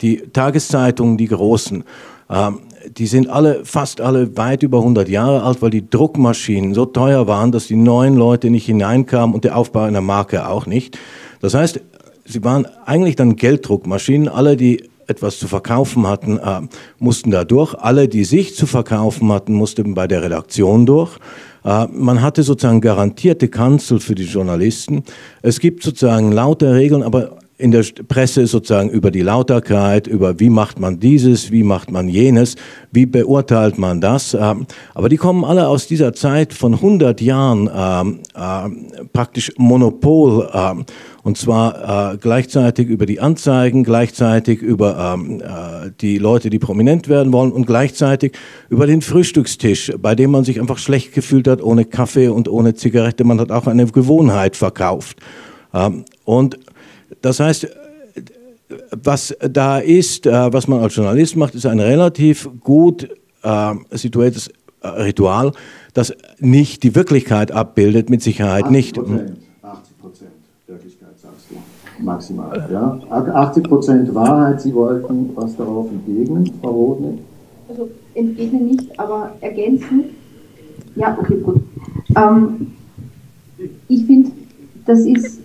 Die Tageszeitungen, die großen, ähm, die sind alle, fast alle weit über 100 Jahre alt, weil die Druckmaschinen so teuer waren, dass die neuen Leute nicht hineinkamen und der Aufbau einer Marke auch nicht. Das heißt, sie waren eigentlich dann Gelddruckmaschinen. Alle, die etwas zu verkaufen hatten, äh, mussten da durch. Alle, die sich zu verkaufen hatten, mussten bei der Redaktion durch. Äh, man hatte sozusagen garantierte Kanzel für die Journalisten. Es gibt sozusagen lauter Regeln, aber in der Presse sozusagen über die Lauterkeit, über wie macht man dieses, wie macht man jenes, wie beurteilt man das. Ähm, aber die kommen alle aus dieser Zeit von 100 Jahren ähm, äh, praktisch Monopol ähm, und zwar äh, gleichzeitig über die Anzeigen, gleichzeitig über äh, die Leute, die prominent werden wollen und gleichzeitig über den Frühstückstisch, bei dem man sich einfach schlecht gefühlt hat ohne Kaffee und ohne Zigarette. Man hat auch eine Gewohnheit verkauft. und das heißt, was da ist, äh, was man als Journalist macht, ist ein relativ gut äh, situiertes äh, Ritual, das nicht die Wirklichkeit abbildet, mit Sicherheit 80 nicht. 80 Prozent Wirklichkeit, sagst du, maximal. Ja? 80 Prozent Wahrheit, Sie wollten was darauf entgegnen, Frau Rodnik? Also entgegnen nicht, aber ergänzen. Ja, okay, gut. Ähm, ich finde, das ist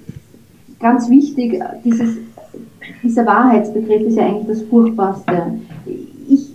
ganz wichtig, dieses, dieser Wahrheitsbegriff ist ja eigentlich das Furchtbarste. Ich,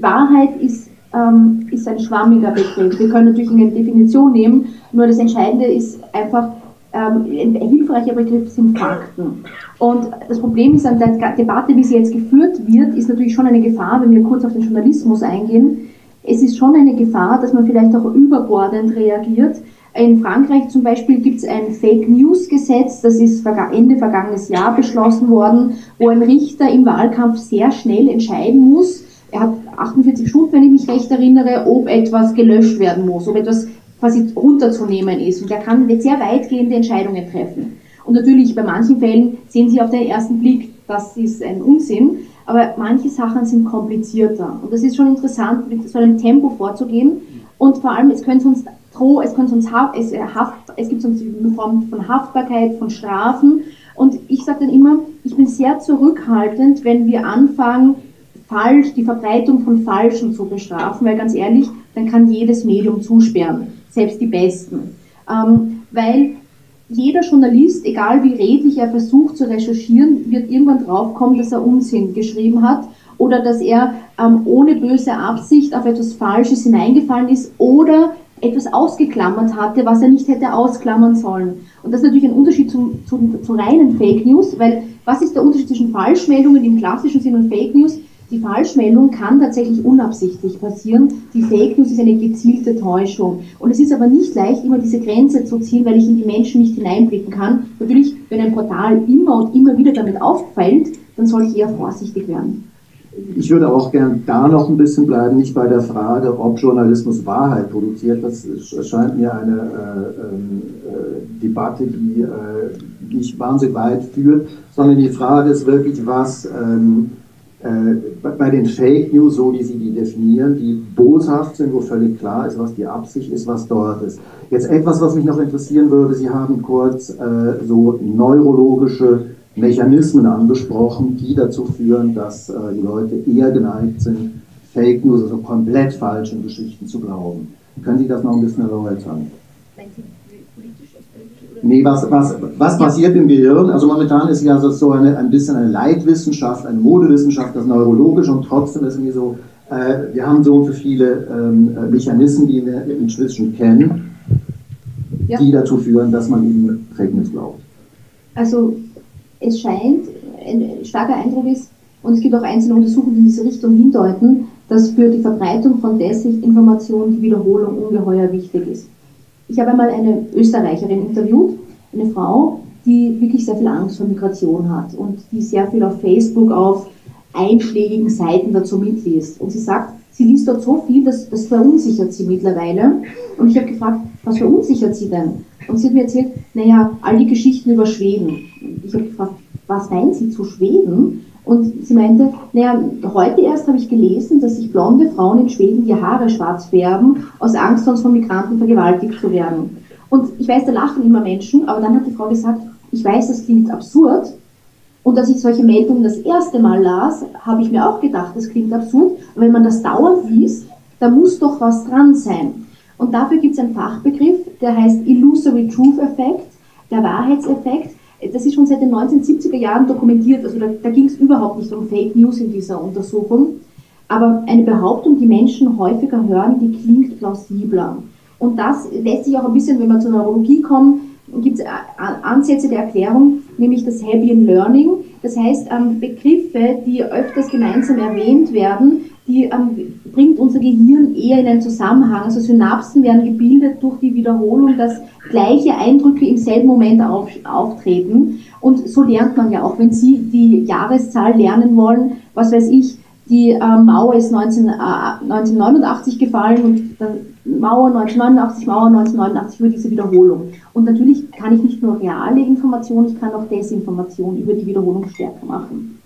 Wahrheit ist, ähm, ist ein schwammiger Begriff. Wir können natürlich eine Definition nehmen, nur das Entscheidende ist einfach, ähm, ein hilfreicher Begriff sind Fakten. Und das Problem ist an der Debatte, wie sie jetzt geführt wird, ist natürlich schon eine Gefahr, wenn wir kurz auf den Journalismus eingehen. Es ist schon eine Gefahr, dass man vielleicht auch überbordend reagiert, in Frankreich zum Beispiel gibt es ein Fake News Gesetz, das ist Ende vergangenes Jahr beschlossen worden, wo ein Richter im Wahlkampf sehr schnell entscheiden muss. Er hat 48 Stunden, wenn ich mich recht erinnere, ob etwas gelöscht werden muss, ob etwas quasi runterzunehmen ist. Und er kann sehr weitgehende Entscheidungen treffen. Und natürlich, bei manchen Fällen sehen Sie auf den ersten Blick, das ist ein Unsinn, aber manche Sachen sind komplizierter. Und das ist schon interessant, mit so einem Tempo vorzugehen. Und vor allem, es können sonst droh, es, sonst es, äh, Haft, es gibt sonst eine Form von Haftbarkeit, von Strafen. Und ich sage dann immer, ich bin sehr zurückhaltend, wenn wir anfangen, falsch, die Verbreitung von Falschen zu bestrafen, weil ganz ehrlich, dann kann jedes Medium zusperren, selbst die Besten. Ähm, weil jeder Journalist, egal wie redlich er versucht zu recherchieren, wird irgendwann draufkommen, dass er Unsinn geschrieben hat oder dass er ähm, ohne böse Absicht auf etwas Falsches hineingefallen ist oder etwas ausgeklammert hatte, was er nicht hätte ausklammern sollen. Und das ist natürlich ein Unterschied zu, zu, zu reinen Fake News, weil was ist der Unterschied zwischen Falschmeldungen im klassischen Sinn und Fake News? Die Falschmeldung kann tatsächlich unabsichtlich passieren. Die Fake News ist eine gezielte Täuschung. Und es ist aber nicht leicht, immer diese Grenze zu ziehen, weil ich in die Menschen nicht hineinblicken kann. Natürlich, wenn ein Portal immer und immer wieder damit auffällt, dann soll ich eher vorsichtig werden. Ich würde auch gern da noch ein bisschen bleiben, nicht bei der Frage, ob Journalismus Wahrheit produziert. Das scheint mir eine äh, ähm, äh, Debatte, die äh, nicht wahnsinnig weit führt, sondern die Frage ist wirklich, was ähm, äh, bei den Fake News, so wie Sie die definieren, die boshaft sind, wo völlig klar ist, was die Absicht ist, was dort ist. Jetzt etwas, was mich noch interessieren würde, Sie haben kurz äh, so neurologische Mechanismen angesprochen, die dazu führen, dass äh, die Leute eher geneigt sind, Fake News, also komplett falschen Geschichten zu glauben. Können Sie das noch ein bisschen erläutern? Nee, was, was, was passiert im Gehirn? Also momentan ist ja so eine, ein bisschen eine Leitwissenschaft, eine Modewissenschaft, das Neurologische und trotzdem ist irgendwie so, äh, wir haben so und so viele ähm, Mechanismen, die wir inzwischen kennen, ja. die dazu führen, dass man eben Fake News glaubt. Also es scheint, ein starker Eindruck ist, und es gibt auch einzelne Untersuchungen, die in diese Richtung hindeuten, dass für die Verbreitung von Desinformation die Wiederholung ungeheuer wichtig ist. Ich habe einmal eine Österreicherin interviewt, eine Frau, die wirklich sehr viel Angst vor Migration hat und die sehr viel auf Facebook auf einschlägigen Seiten dazu mitliest. Und sie sagt, sie liest dort so viel, dass das verunsichert sie mittlerweile. Und ich habe gefragt, was verunsichert sie denn? Und sie hat mir erzählt, naja, all die Geschichten über Schweden. Ich habe gefragt, was meinen Sie zu Schweden? Und sie meinte, naja, heute erst habe ich gelesen, dass sich blonde Frauen in Schweden die Haare schwarz färben, aus Angst, sonst von Migranten vergewaltigt zu werden. Und ich weiß, da lachen immer Menschen, aber dann hat die Frau gesagt, ich weiß, das klingt absurd. Und als ich solche Meldungen das erste Mal las, habe ich mir auch gedacht, das klingt absurd. Aber wenn man das dauernd liest, da muss doch was dran sein. Und dafür gibt es einen Fachbegriff, der heißt Illusory Truth Effect, der Wahrheitseffekt. Das ist schon seit den 1970er Jahren dokumentiert, also da, da ging es überhaupt nicht um Fake News in dieser Untersuchung. Aber eine Behauptung, die Menschen häufiger hören, die klingt plausibler. Und das lässt sich auch ein bisschen, wenn wir zur Neurologie kommen, gibt es Ansätze der Erklärung, nämlich das Hebbian Learning. Das heißt, ähm, Begriffe, die öfters gemeinsam erwähnt werden, die ähm, bringt unser Gehirn eher in einen Zusammenhang. Also Synapsen werden gebildet durch die Wiederholung, dass gleiche Eindrücke im selben Moment auf, auftreten. Und so lernt man ja auch, wenn Sie die Jahreszahl lernen wollen, was weiß ich, die äh, Mauer ist 19, äh, 1989 gefallen und dann Mauer 1989, Mauer 1989 über diese Wiederholung. Und natürlich kann ich nicht nur reale Information, ich kann auch Desinformation über die Wiederholung stärker machen.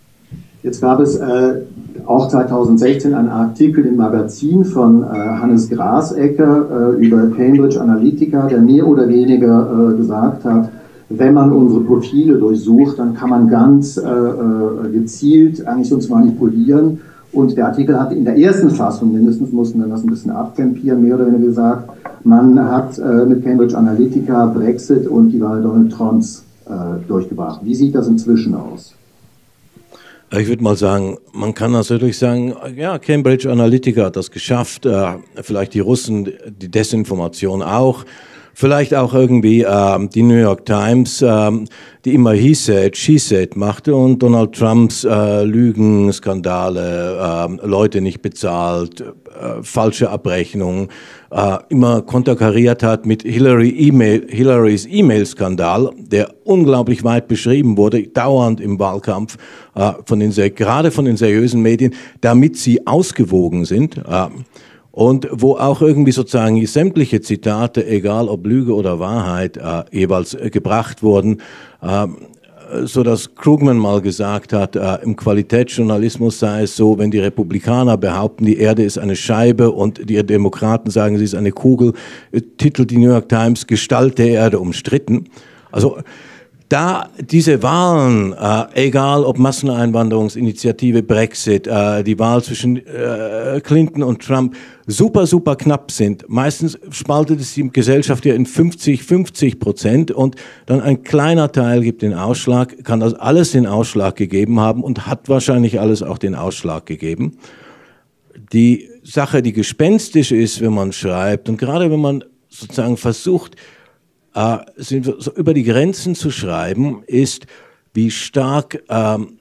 Jetzt gab es äh, auch 2016 einen Artikel im Magazin von äh, Hannes Grasecker äh, über Cambridge Analytica, der mehr oder weniger äh, gesagt hat, wenn man unsere Profile durchsucht, dann kann man ganz äh, äh, gezielt eigentlich uns manipulieren. Und der Artikel hat in der ersten Fassung mindestens, mussten wir das ein bisschen abtempieren, mehr oder weniger gesagt, man hat mit Cambridge Analytica Brexit und die Wahl Donald Trumps durchgebracht. Wie sieht das inzwischen aus? Ich würde mal sagen, man kann natürlich sagen, ja, Cambridge Analytica hat das geschafft, äh, vielleicht die Russen, die Desinformation auch, vielleicht auch irgendwie äh, die New York Times, äh, die immer he said, she said machte und Donald Trumps äh, Lügen, Skandale, äh, Leute nicht bezahlt, äh, falsche Abrechnungen, äh, immer konterkariert hat mit Hillary e Hillarys E-Mail-Skandal, der unglaublich weit beschrieben wurde, dauernd im Wahlkampf, äh, von den, gerade von den seriösen Medien, damit sie ausgewogen sind. Und wo auch irgendwie sozusagen sämtliche Zitate, egal ob Lüge oder Wahrheit, äh, jeweils äh, gebracht wurden. Äh, so dass Krugman mal gesagt hat, äh, im Qualitätsjournalismus sei es so, wenn die Republikaner behaupten, die Erde ist eine Scheibe und die Demokraten sagen, sie ist eine Kugel, äh, titelt die New York Times Gestalt der Erde umstritten. Also da diese Wahlen, äh, egal ob Masseneinwanderungsinitiative, Brexit, äh, die Wahl zwischen äh, Clinton und Trump, super, super knapp sind. Meistens spaltet es die Gesellschaft ja in 50, 50 Prozent und dann ein kleiner Teil gibt den Ausschlag, kann das alles den Ausschlag gegeben haben und hat wahrscheinlich alles auch den Ausschlag gegeben. Die Sache, die gespenstisch ist, wenn man schreibt und gerade wenn man sozusagen versucht, äh, sind so über die Grenzen zu schreiben, ist, wie stark ähm,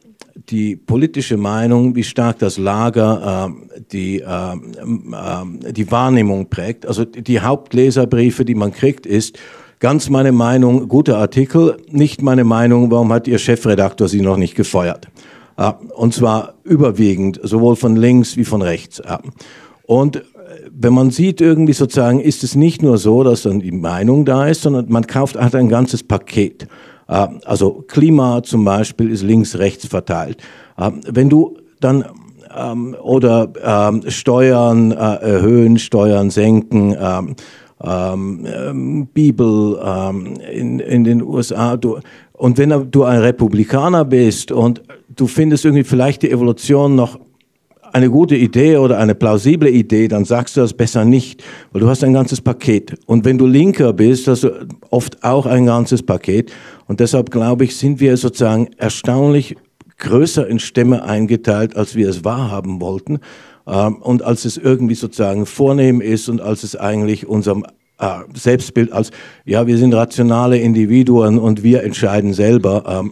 die politische Meinung, wie stark das Lager äh, die, äh, äh, die Wahrnehmung prägt. Also die Hauptleserbriefe, die man kriegt, ist ganz meine Meinung, guter Artikel, nicht meine Meinung, warum hat Ihr Chefredaktor Sie noch nicht gefeuert? Äh, und zwar überwiegend, sowohl von links wie von rechts. Und wenn man sieht, irgendwie sozusagen, ist es nicht nur so, dass dann die Meinung da ist, sondern man kauft halt ein ganzes Paket. Äh, also Klima zum Beispiel ist links-rechts verteilt. Äh, wenn du dann ähm, oder ähm, Steuern äh, erhöhen, Steuern senken, ähm, Bibel in, in den USA. Du, und wenn du ein Republikaner bist und du findest irgendwie vielleicht die Evolution noch eine gute Idee oder eine plausible Idee, dann sagst du das besser nicht, weil du hast ein ganzes Paket. Und wenn du Linker bist, hast du oft auch ein ganzes Paket. Und deshalb glaube ich, sind wir sozusagen erstaunlich größer in Stämme eingeteilt, als wir es wahrhaben wollten. Ähm, und als es irgendwie sozusagen vornehm ist und als es eigentlich unserem äh, Selbstbild als, ja, wir sind rationale Individuen und wir entscheiden selber.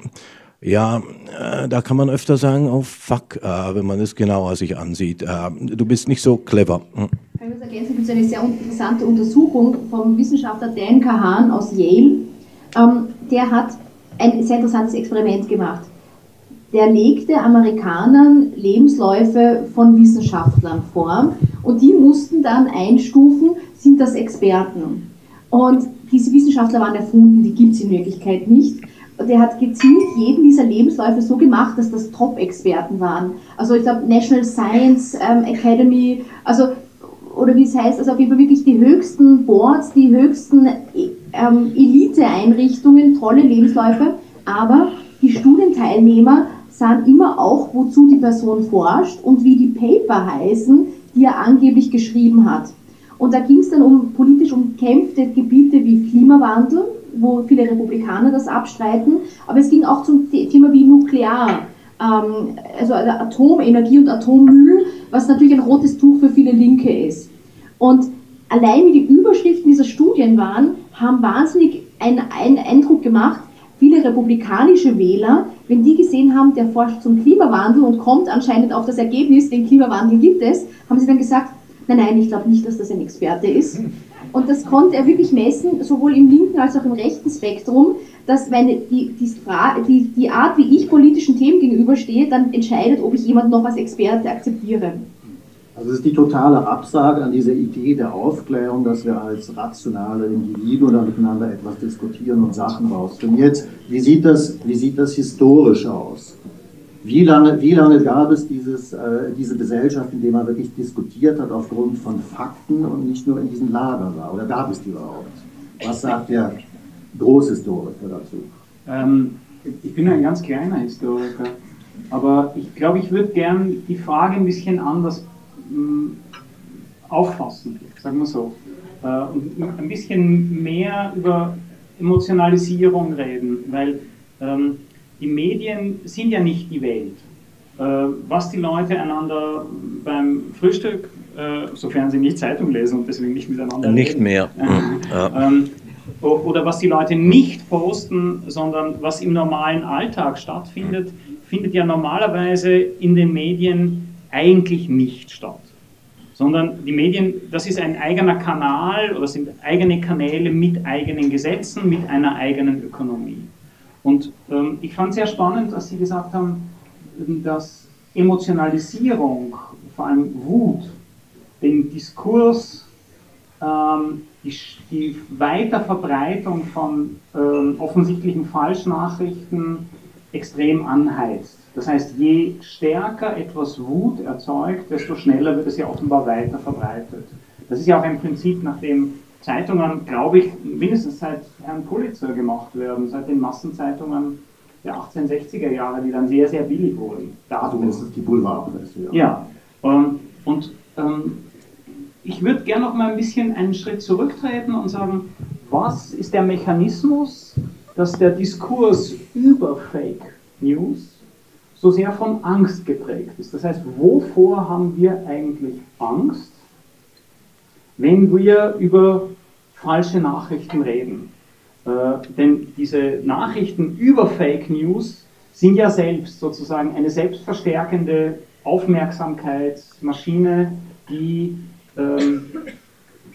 Ja, äh, da kann man öfter sagen, oh fuck, äh, wenn man es genauer sich ansieht. Äh, du bist nicht so clever. Hm. Kann ich ergänzen, gibt es eine sehr interessante Untersuchung vom Wissenschaftler Dan Kahan aus Yale. Ähm, der hat ein sehr interessantes Experiment gemacht. Der legte Amerikanern Lebensläufe von Wissenschaftlern vor und die mussten dann einstufen, sind das Experten. Und diese Wissenschaftler waren erfunden, die gibt es in Wirklichkeit nicht der hat gezielt jeden dieser Lebensläufe so gemacht, dass das Top-Experten waren. Also ich glaube National Science ähm, Academy, also oder wie es heißt, also auf jeden Fall wirklich die höchsten Boards, die höchsten ähm, Elite-Einrichtungen, tolle Lebensläufe, aber die Studienteilnehmer sahen immer auch, wozu die Person forscht und wie die Paper heißen, die er angeblich geschrieben hat. Und da ging es dann um politisch umkämpfte Gebiete wie Klimawandel, wo viele Republikaner das abstreiten, aber es ging auch zum Thema wie Nuklear, ähm, also Atomenergie und Atommüll, was natürlich ein rotes Tuch für viele Linke ist. Und allein wie die Überschriften dieser Studien waren, haben wahnsinnig einen, einen Eindruck gemacht, viele republikanische Wähler, wenn die gesehen haben, der forscht zum Klimawandel und kommt anscheinend auf das Ergebnis, den Klimawandel gibt es, haben sie dann gesagt, nein, nein, ich glaube nicht, dass das ein Experte ist. Und das konnte er wirklich messen, sowohl im linken als auch im rechten Spektrum, dass wenn die, die, die, die Art, wie ich politischen Themen gegenüberstehe, dann entscheidet, ob ich jemanden noch als Experte akzeptiere. Also es ist die totale Absage an diese Idee der Aufklärung, dass wir als rationale Individuen da miteinander etwas diskutieren und Sachen rausfinden. Jetzt, wie sieht das, wie sieht das historisch aus? Wie lange, wie lange gab es dieses, äh, diese Gesellschaft, in der man wirklich diskutiert hat aufgrund von Fakten und nicht nur in diesem Lager war? Oder gab es die überhaupt? Was sagt der Großhistoriker dazu? Ähm, ich bin ein ganz kleiner Historiker, aber ich glaube, ich würde gern die Frage ein bisschen anders mh, mm, auffassen, sagen wir so. Äh, und ein bisschen mehr über Emotionalisierung reden, weil ähm, die Medien sind ja nicht die Welt. Äh, was die Leute einander beim Frühstück, äh, sofern sie nicht Zeitung lesen und deswegen nicht miteinander Nicht reden, mehr. Äh, ja. ähm, oder was die Leute nicht posten, sondern was im normalen Alltag stattfindet, findet ja normalerweise in den Medien eigentlich nicht statt. Sondern die Medien, das ist ein eigener Kanal oder sind eigene Kanäle mit eigenen Gesetzen, mit einer eigenen Ökonomie. Und ich fand sehr spannend, dass Sie gesagt haben, dass Emotionalisierung, vor allem Wut, den Diskurs, ähm, die, die Weiterverbreitung von ähm, offensichtlichen Falschnachrichten extrem anheizt. Das heißt, je stärker etwas Wut erzeugt, desto schneller wird es ja offenbar weiter verbreitet. Das ist ja auch ein Prinzip, nach dem Zeitungen, glaube ich, mindestens seit Herrn Pulitzer gemacht werden, seit den Massenzeitungen der 1860er Jahre, die dann sehr, sehr billig wurden. Da also ist die Boulevardpresse, ja. Ja, und, und ähm, ich würde gerne noch mal ein bisschen einen Schritt zurücktreten und sagen, was ist der Mechanismus, dass der Diskurs über Fake News so sehr von Angst geprägt ist? Das heißt, wovor haben wir eigentlich Angst? wenn wir über falsche Nachrichten reden. Äh, denn diese Nachrichten über Fake News sind ja selbst sozusagen eine selbstverstärkende Aufmerksamkeitsmaschine, die ähm,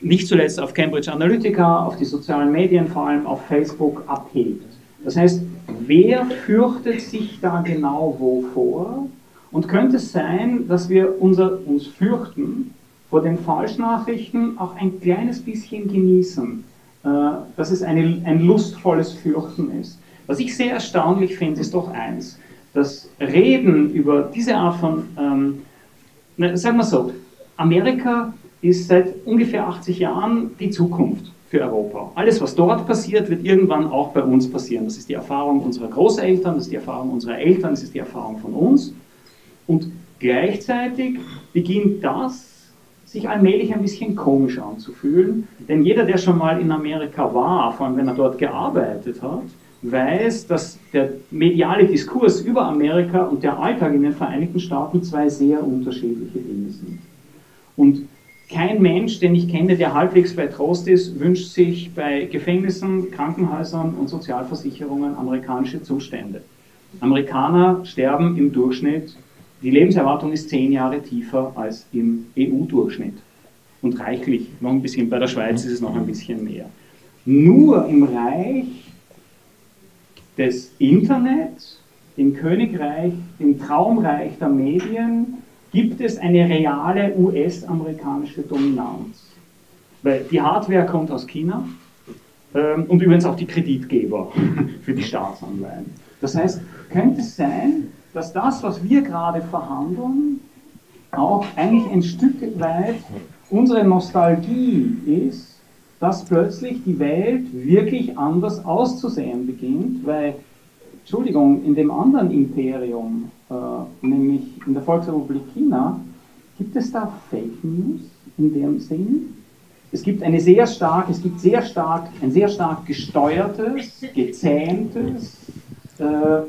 nicht zuletzt auf Cambridge Analytica, auf die sozialen Medien, vor allem auf Facebook abhebt. Das heißt, wer fürchtet sich da genau wovor? Und könnte es sein, dass wir unser, uns fürchten vor den Falschnachrichten auch ein kleines bisschen genießen? Äh, dass es eine, ein lustvolles Fürchten ist. Was ich sehr erstaunlich finde, ist doch eins, das Reden über diese Art von, ähm, sagen wir so, Amerika ist seit ungefähr 80 Jahren die Zukunft für Europa. Alles, was dort passiert, wird irgendwann auch bei uns passieren. Das ist die Erfahrung unserer Großeltern, das ist die Erfahrung unserer Eltern, das ist die Erfahrung von uns. Und gleichzeitig beginnt das sich allmählich ein bisschen komisch anzufühlen. Denn jeder, der schon mal in Amerika war, vor allem wenn er dort gearbeitet hat, weiß, dass der mediale Diskurs über Amerika und der Alltag in den Vereinigten Staaten zwei sehr unterschiedliche Dinge sind. Und kein Mensch, den ich kenne, der halbwegs bei Trost ist, wünscht sich bei Gefängnissen, Krankenhäusern und Sozialversicherungen amerikanische Zustände. Amerikaner sterben im Durchschnitt die Lebenserwartung ist zehn Jahre tiefer als im EU-Durchschnitt. Und reichlich, noch ein bisschen, bei der Schweiz ist es noch ein bisschen mehr. Nur im Reich des Internets, im Königreich, im Traumreich der Medien, gibt es eine reale US-amerikanische Dominanz. Weil die Hardware kommt aus China ähm, und übrigens auch die Kreditgeber für die Staatsanleihen. Das heißt, könnte es sein, dass das, was wir gerade verhandeln, auch eigentlich ein Stück weit unsere Nostalgie ist, dass plötzlich die Welt wirklich anders auszusehen beginnt, weil, Entschuldigung, in dem anderen Imperium, äh, nämlich in der Volksrepublik China, gibt es da Fake News in dem Sinn? Es gibt eine sehr stark, es gibt sehr stark, ein sehr stark gesteuertes, gezähmtes, äh,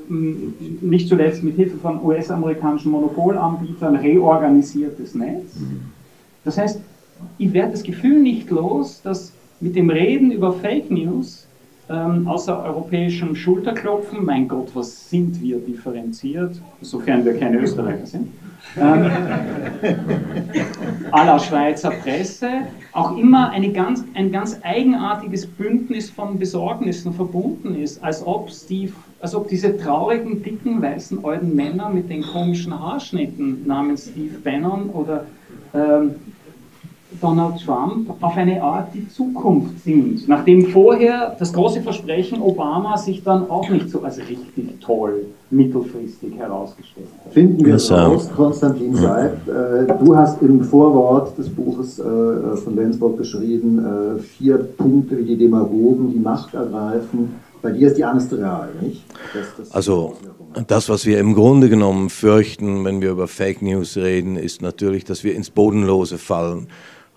nicht zuletzt mit Hilfe von US-amerikanischen Monopolanbietern reorganisiertes Netz. Das heißt, ich werde das Gefühl nicht los, dass mit dem Reden über Fake News ähm, außer europäischem Schulterklopfen, mein Gott, was sind wir differenziert, sofern wir keine Österreicher sind, ähm, aller Schweizer Presse, auch immer ganz, ein ganz eigenartiges Bündnis von Besorgnissen verbunden ist, als ob, Steve, als ob diese traurigen, dicken, weißen, alten Männer mit den komischen Haarschnitten namens Steve Bannon oder ähm, Donald Trump auf eine Art die Zukunft sind, nachdem vorher das große Versprechen Obama sich dann auch nicht so als richtig toll mittelfristig herausgestellt hat. Finden wir es raus, Konstantin Seib. Äh, du hast im Vorwort des Buches äh, von Lensburg beschrieben, äh, vier Punkte, wie die Demagogen die Macht ergreifen. Bei dir ist die Angst real, nicht? Das, das also das, was wir im Grunde genommen fürchten, wenn wir über Fake News reden, ist natürlich, dass wir ins Bodenlose fallen.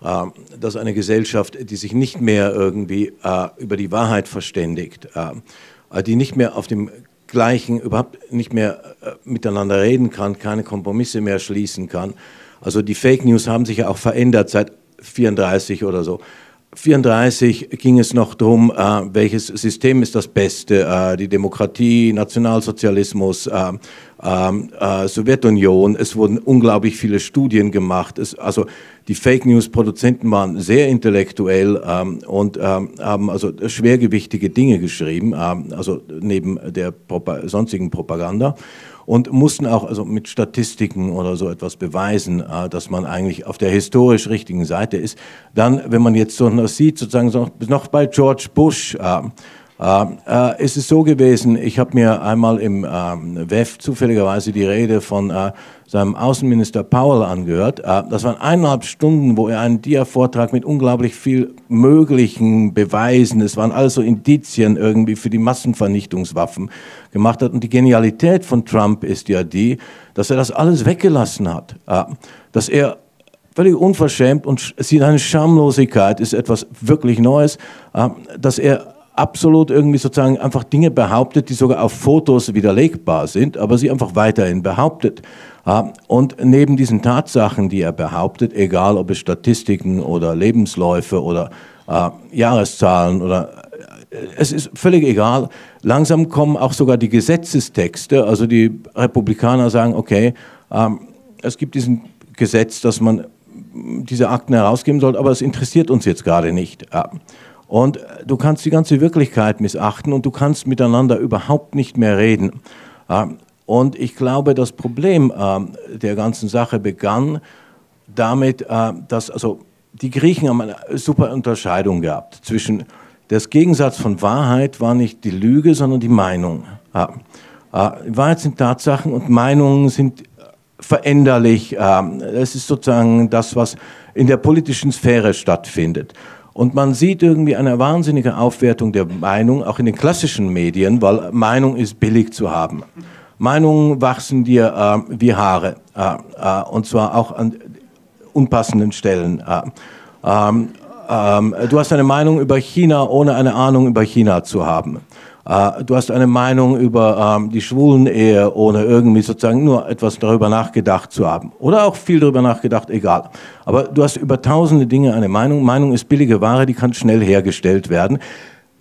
Ähm, dass eine Gesellschaft, die sich nicht mehr irgendwie äh, über die Wahrheit verständigt, äh, die nicht mehr auf dem gleichen, überhaupt nicht mehr äh, miteinander reden kann, keine Kompromisse mehr schließen kann. Also die Fake News haben sich ja auch verändert seit 34 oder so. 34 ging es noch darum, welches System ist das Beste, die Demokratie, Nationalsozialismus, äh, ähm, äh Sowjetunion. Es wurden unglaublich viele Studien gemacht. Also die Fake News-Produzenten waren sehr intellektuell ähm, und ähm, haben also schwergewichtige Dinge geschrieben, ähm, also neben der Propa sonstigen Propaganda und mussten auch also mit Statistiken oder so etwas beweisen, äh, dass man eigentlich auf der historisch richtigen Seite ist. Dann, wenn man jetzt so noch sieht, sozusagen noch bei George Bush, äh, äh, äh, ist es so gewesen, ich habe mir einmal im ähm, WEF zufälligerweise die Rede von äh, seinem Außenminister Powell angehört. Äh, das waren eineinhalb Stunden, wo er einen Dia-Vortrag mit unglaublich viel möglichen Beweisen, es waren also Indizien irgendwie für die Massenvernichtungswaffen gemacht hat. Und die Genialität von Trump ist ja die, dass er das alles weggelassen hat. Äh, dass er völlig unverschämt und seine Schamlosigkeit ist etwas wirklich Neues, äh, dass er absolut irgendwie sozusagen einfach Dinge behauptet, die sogar auf Fotos widerlegbar sind, aber sie einfach weiterhin behauptet. Und neben diesen Tatsachen, die er behauptet, egal ob es Statistiken oder Lebensläufe oder äh, Jahreszahlen oder es ist völlig egal. Langsam kommen auch sogar die Gesetzestexte. Also die Republikaner sagen, okay, ähm, es gibt diesen Gesetz, dass man diese Akten herausgeben soll, aber es interessiert uns jetzt gerade nicht. Und du kannst die ganze Wirklichkeit missachten und du kannst miteinander überhaupt nicht mehr reden. Und ich glaube, das Problem äh, der ganzen Sache begann damit, äh, dass also die Griechen haben eine super Unterscheidung gehabt zwischen das Gegensatz von Wahrheit war nicht die Lüge, sondern die Meinung. Äh, Wahrheit sind Tatsachen und Meinungen sind veränderlich. Es ist sozusagen das, was in der politischen Sphäre stattfindet. Und man sieht irgendwie eine wahnsinnige Aufwertung der Meinung, auch in den klassischen Medien, weil Meinung ist billig zu haben. Meinungen wachsen dir äh, wie Haare, äh, äh, und zwar auch an unpassenden Stellen. Äh, ähm, ähm, du hast eine Meinung über China, ohne eine Ahnung über China zu haben. Äh, du hast eine Meinung über ähm, die Schwulen-Ehe, ohne irgendwie sozusagen nur etwas darüber nachgedacht zu haben. Oder auch viel darüber nachgedacht, egal. Aber du hast über tausende Dinge eine Meinung. Meinung ist billige Ware, die kann schnell hergestellt werden.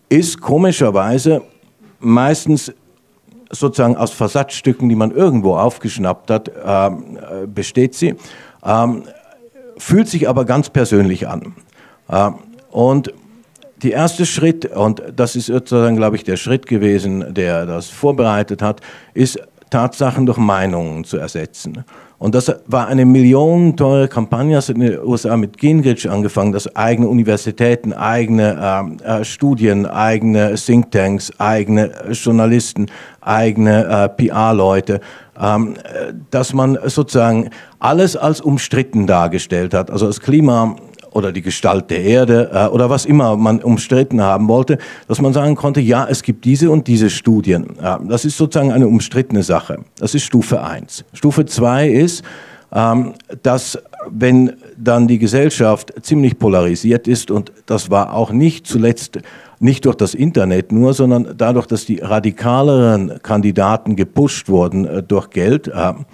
Ist komischerweise meistens sozusagen aus Versatzstücken, die man irgendwo aufgeschnappt hat, ähm, äh, besteht sie, ähm, fühlt sich aber ganz persönlich an. Ähm, und der erste Schritt, und das ist sozusagen, glaube ich, der Schritt gewesen, der das vorbereitet hat, ist Tatsachen durch Meinungen zu ersetzen. Und das war eine millionenteure Kampagne, das hat in den USA mit Gingrich angefangen, dass eigene Universitäten, eigene äh, äh, Studien, eigene Thinktanks, eigene Journalisten, eigene äh, PR-Leute, ähm, dass man sozusagen alles als umstritten dargestellt hat. Also das Klima oder die Gestalt der Erde äh, oder was immer man umstritten haben wollte, dass man sagen konnte, ja, es gibt diese und diese Studien. Ja, das ist sozusagen eine umstrittene Sache. Das ist Stufe 1. Stufe 2 ist, ähm, dass wenn dann die Gesellschaft ziemlich polarisiert ist und das war auch nicht zuletzt nicht durch das Internet nur, sondern dadurch, dass die radikaleren Kandidaten gepusht wurden äh, durch Geld, äh, ähm,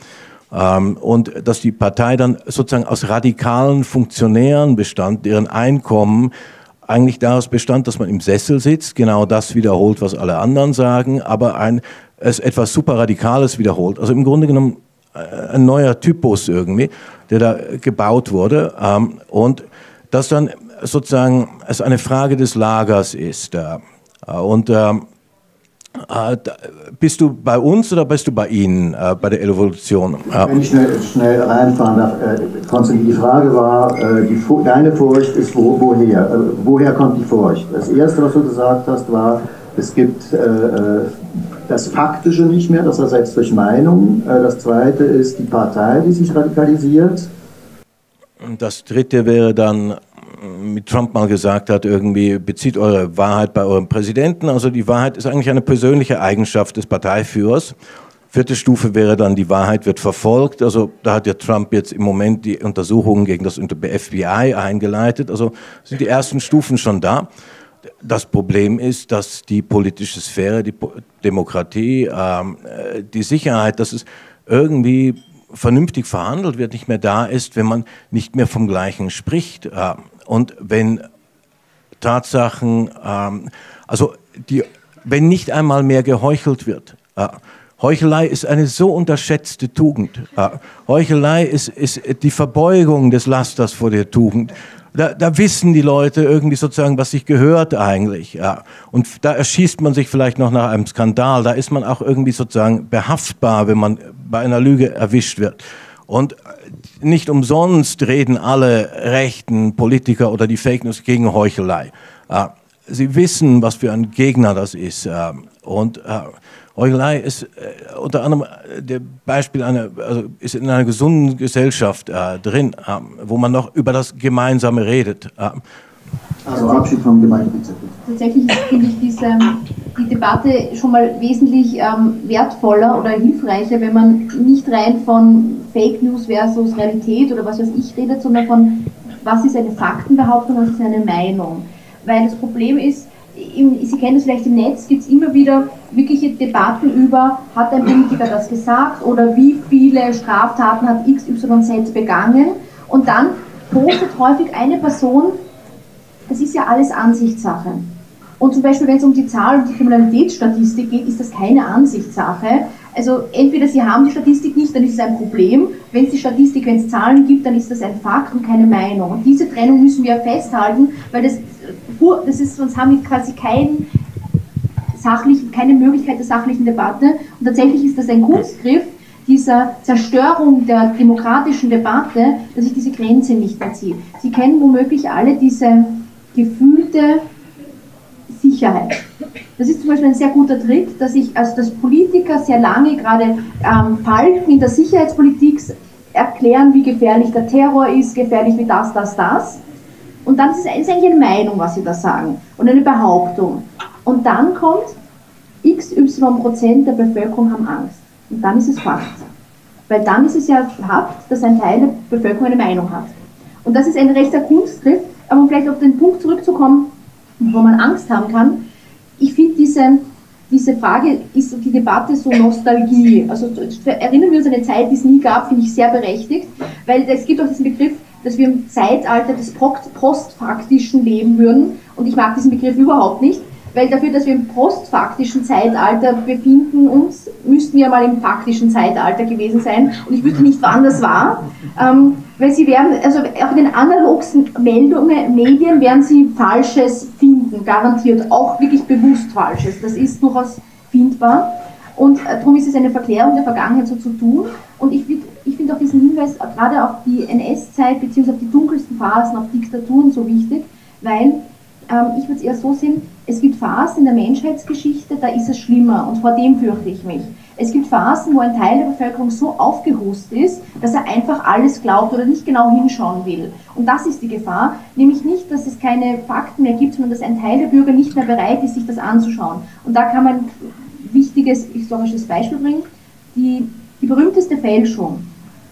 und dass die Partei dann sozusagen aus radikalen Funktionären bestand, deren Einkommen eigentlich daraus bestand, dass man im Sessel sitzt, genau das wiederholt, was alle anderen sagen, aber ein, es etwas super Radikales wiederholt. Also im Grunde genommen äh, ein neuer Typus irgendwie, der da gebaut wurde ähm, und das dann sozusagen es eine Frage des Lagers ist. Äh, und ähm, äh, bist du bei uns oder bist du bei Ihnen äh, bei der Evolution? Ja. Wenn ich schnell, schnell reinfahren darf, äh, Konstantin, die Frage war, äh, die, deine Furcht ist wo, woher? Äh, woher kommt die Furcht? Das Erste, was du gesagt hast, war, es gibt äh, das Faktische nicht mehr, das ersetzt durch Meinung. das Zweite ist die Partei, die sich radikalisiert. Und das Dritte wäre dann mit Trump mal gesagt hat, irgendwie bezieht eure Wahrheit bei eurem Präsidenten. Also die Wahrheit ist eigentlich eine persönliche Eigenschaft des Parteiführers. Vierte Stufe wäre dann, die Wahrheit wird verfolgt. Also da hat ja Trump jetzt im Moment die Untersuchungen gegen das FBI eingeleitet. Also sind die ersten Stufen schon da. Das Problem ist, dass die politische Sphäre, die Demokratie, ähm, äh, die Sicherheit, dass es irgendwie vernünftig verhandelt wird, nicht mehr da ist, wenn man nicht mehr vom Gleichen spricht. Und wenn Tatsachen, ähm, also die, wenn nicht einmal mehr geheuchelt wird. Äh, Heuchelei ist eine so unterschätzte Tugend. Äh, Heuchelei ist, ist die Verbeugung des Lasters vor der Tugend. Da, da, wissen die Leute irgendwie sozusagen, was sich gehört eigentlich. Ja. Und da erschießt man sich vielleicht noch nach einem Skandal. Da ist man auch irgendwie sozusagen behaftbar, wenn man bei einer Lüge erwischt wird. Und nicht umsonst reden alle rechten Politiker oder die Fake News gegen Heuchelei. Äh, sie wissen, was für ein Gegner das ist. Äh, und äh, Heuchelei ist unter anderem der Beispiel einer, also ist in einer gesunden Gesellschaft drin, wo man noch über das Gemeinsame redet. Also Abschied vom Gemeindekonzept. Tatsächlich finde ich diese, die Debatte schon mal wesentlich ähm, wertvoller oder hilfreicher, wenn man nicht rein von Fake News versus Realität oder was weiß ich redet, sondern von was ist eine Faktenbehauptung, was ist eine Meinung. Weil das Problem ist, im, Sie kennen es vielleicht im Netz, gibt es immer wieder wirkliche Debatten über, hat ein Politiker das gesagt oder wie viele Straftaten hat XYZ begangen und dann postet häufig eine Person das ist ja alles Ansichtssache. Und zum Beispiel, wenn es um die Zahl und die Kriminalitätsstatistik geht, ist das keine Ansichtssache. Also entweder Sie haben die Statistik nicht, dann ist es ein Problem. Wenn es die Statistik, wenn es Zahlen gibt, dann ist das ein Fakt und keine Meinung. Und diese Trennung müssen wir festhalten, weil das, das ist, sonst haben wir quasi keinen sachlichen, keine Möglichkeit der sachlichen Debatte. Und tatsächlich ist das ein Kunstgriff dieser Zerstörung der demokratischen Debatte, dass ich diese Grenze nicht mehr ziehe. Sie kennen womöglich alle diese gefühlte Sicherheit. Das ist zum Beispiel ein sehr guter Trick, dass ich als das Politiker sehr lange gerade ähm, Falten in der Sicherheitspolitik erklären, wie gefährlich der Terror ist, gefährlich wie das, das, das. Und dann ist es eigentlich eine Meinung, was sie da sagen und eine Behauptung. Und dann kommt, XY Prozent der Bevölkerung haben Angst. Und dann ist es Fakt. Weil dann ist es ja Fakt, dass ein Teil der Bevölkerung eine Meinung hat. Und das ist ein rechter Kunstgriff, aber um vielleicht auf den Punkt zurückzukommen, wo man Angst haben kann, ich finde diese, diese Frage, ist die Debatte so Nostalgie? Also erinnern wir uns an eine Zeit, die es nie gab, finde ich sehr berechtigt, weil es gibt auch diesen Begriff, dass wir im Zeitalter des postfaktischen leben würden. Und ich mag diesen Begriff überhaupt nicht, weil dafür, dass wir im postfaktischen Zeitalter befinden uns, müssten wir mal im faktischen Zeitalter gewesen sein. Und ich wüsste nicht, wann das war. Ähm, weil sie werden, also auch in den analogsten Meldungen, Medien werden sie Falsches finden, garantiert. Auch wirklich bewusst Falsches. Das ist durchaus findbar. Und äh, darum ist es eine Verklärung der Vergangenheit so zu tun. Und ich, ich finde auch diesen Hinweis gerade auf die NS-Zeit bzw. auf die dunkelsten Phasen, auf Diktaturen so wichtig, weil ähm, ich würde es eher so sehen, es gibt Phasen in der Menschheitsgeschichte, da ist es schlimmer und vor dem fürchte ich mich. Es gibt Phasen, wo ein Teil der Bevölkerung so aufgehust ist, dass er einfach alles glaubt oder nicht genau hinschauen will. Und das ist die Gefahr, nämlich nicht, dass es keine Fakten mehr gibt, sondern dass ein Teil der Bürger nicht mehr bereit ist, sich das anzuschauen. Und da kann man ein wichtiges historisches Beispiel bringen. Die, die berühmteste Fälschung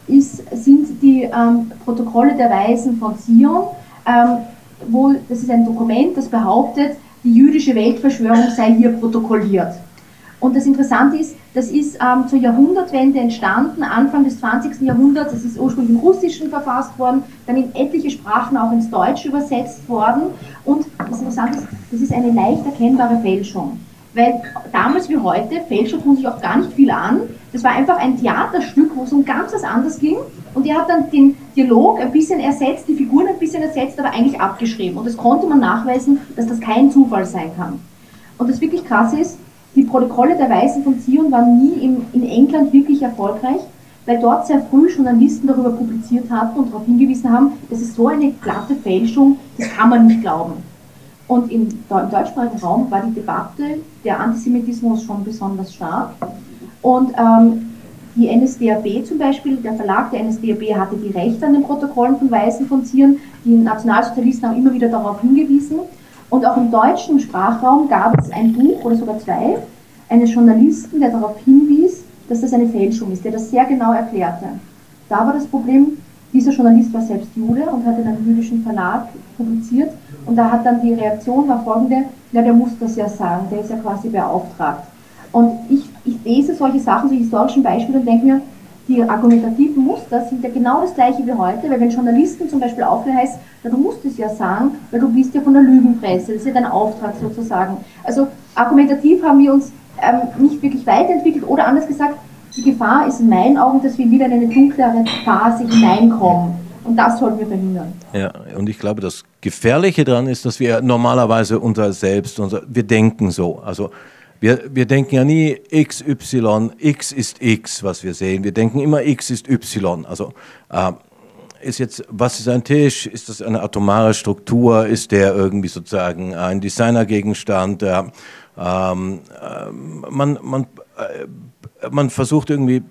ist, sind die ähm, Protokolle der Weisen von Zion, ähm, wo das ist ein Dokument, das behauptet, die jüdische Weltverschwörung sei hier protokolliert. Und das Interessante ist, das ist ähm, zur Jahrhundertwende entstanden, Anfang des 20. Jahrhunderts. Es ist ursprünglich im Russischen verfasst worden, dann in etliche Sprachen auch ins Deutsche übersetzt worden. Und das Interessante ist, das ist eine leicht erkennbare Fälschung. Weil damals wie heute, Fälscher tun sich auch gar nicht viel an. Das war einfach ein Theaterstück, wo es um ganz was anderes ging. Und er hat dann den Dialog ein bisschen ersetzt, die Figuren ein bisschen ersetzt, aber eigentlich abgeschrieben. Und das konnte man nachweisen, dass das kein Zufall sein kann. Und das wirklich krass ist, die Protokolle der Weisen von Zion waren nie in, in England wirklich erfolgreich, weil dort sehr früh Journalisten darüber publiziert hatten und darauf hingewiesen haben, das ist so eine glatte Fälschung, das kann man nicht glauben. Und im, im deutschsprachigen Raum war die Debatte, der Antisemitismus schon besonders stark. Und ähm, die NSDAP zum Beispiel, der Verlag der NSDAP hatte die Rechte an den Protokollen von Weißen von Zieren. Die Nationalsozialisten haben immer wieder darauf hingewiesen. Und auch im deutschen Sprachraum gab es ein Buch oder sogar zwei eines Journalisten, der darauf hinwies, dass das eine Fälschung ist, der das sehr genau erklärte. Da war das Problem, dieser Journalist war selbst Jude und hatte in einem jüdischen Verlag publiziert und da hat dann die Reaktion war folgende, ja, der muss das ja sagen, der ist ja quasi beauftragt. Und ich, ich lese solche Sachen, solche historischen Beispiele und denke mir, die argumentativen Muster sind ja genau das gleiche wie heute, weil wenn Journalisten zum Beispiel aufhören, heißt, ja, du musst es ja sagen, weil du bist ja von der Lügenpresse, das ist ja dein Auftrag sozusagen. Also argumentativ haben wir uns ähm, nicht wirklich weiterentwickelt oder anders gesagt, die Gefahr ist in meinen Augen, dass wir wieder in eine dunklere Phase hineinkommen. Und das sollten wir verhindern. Ja, und ich glaube, das Gefährliche daran ist, dass wir normalerweise unser Selbst, unser, wir denken so. Also wir, wir denken ja nie x, y, x ist x, was wir sehen. Wir denken immer x ist y. Also äh, ist jetzt, was ist ein Tisch? Ist das eine atomare Struktur? Ist der irgendwie sozusagen ein Designergegenstand? Äh, ähm, äh, man, man, äh, man versucht irgendwie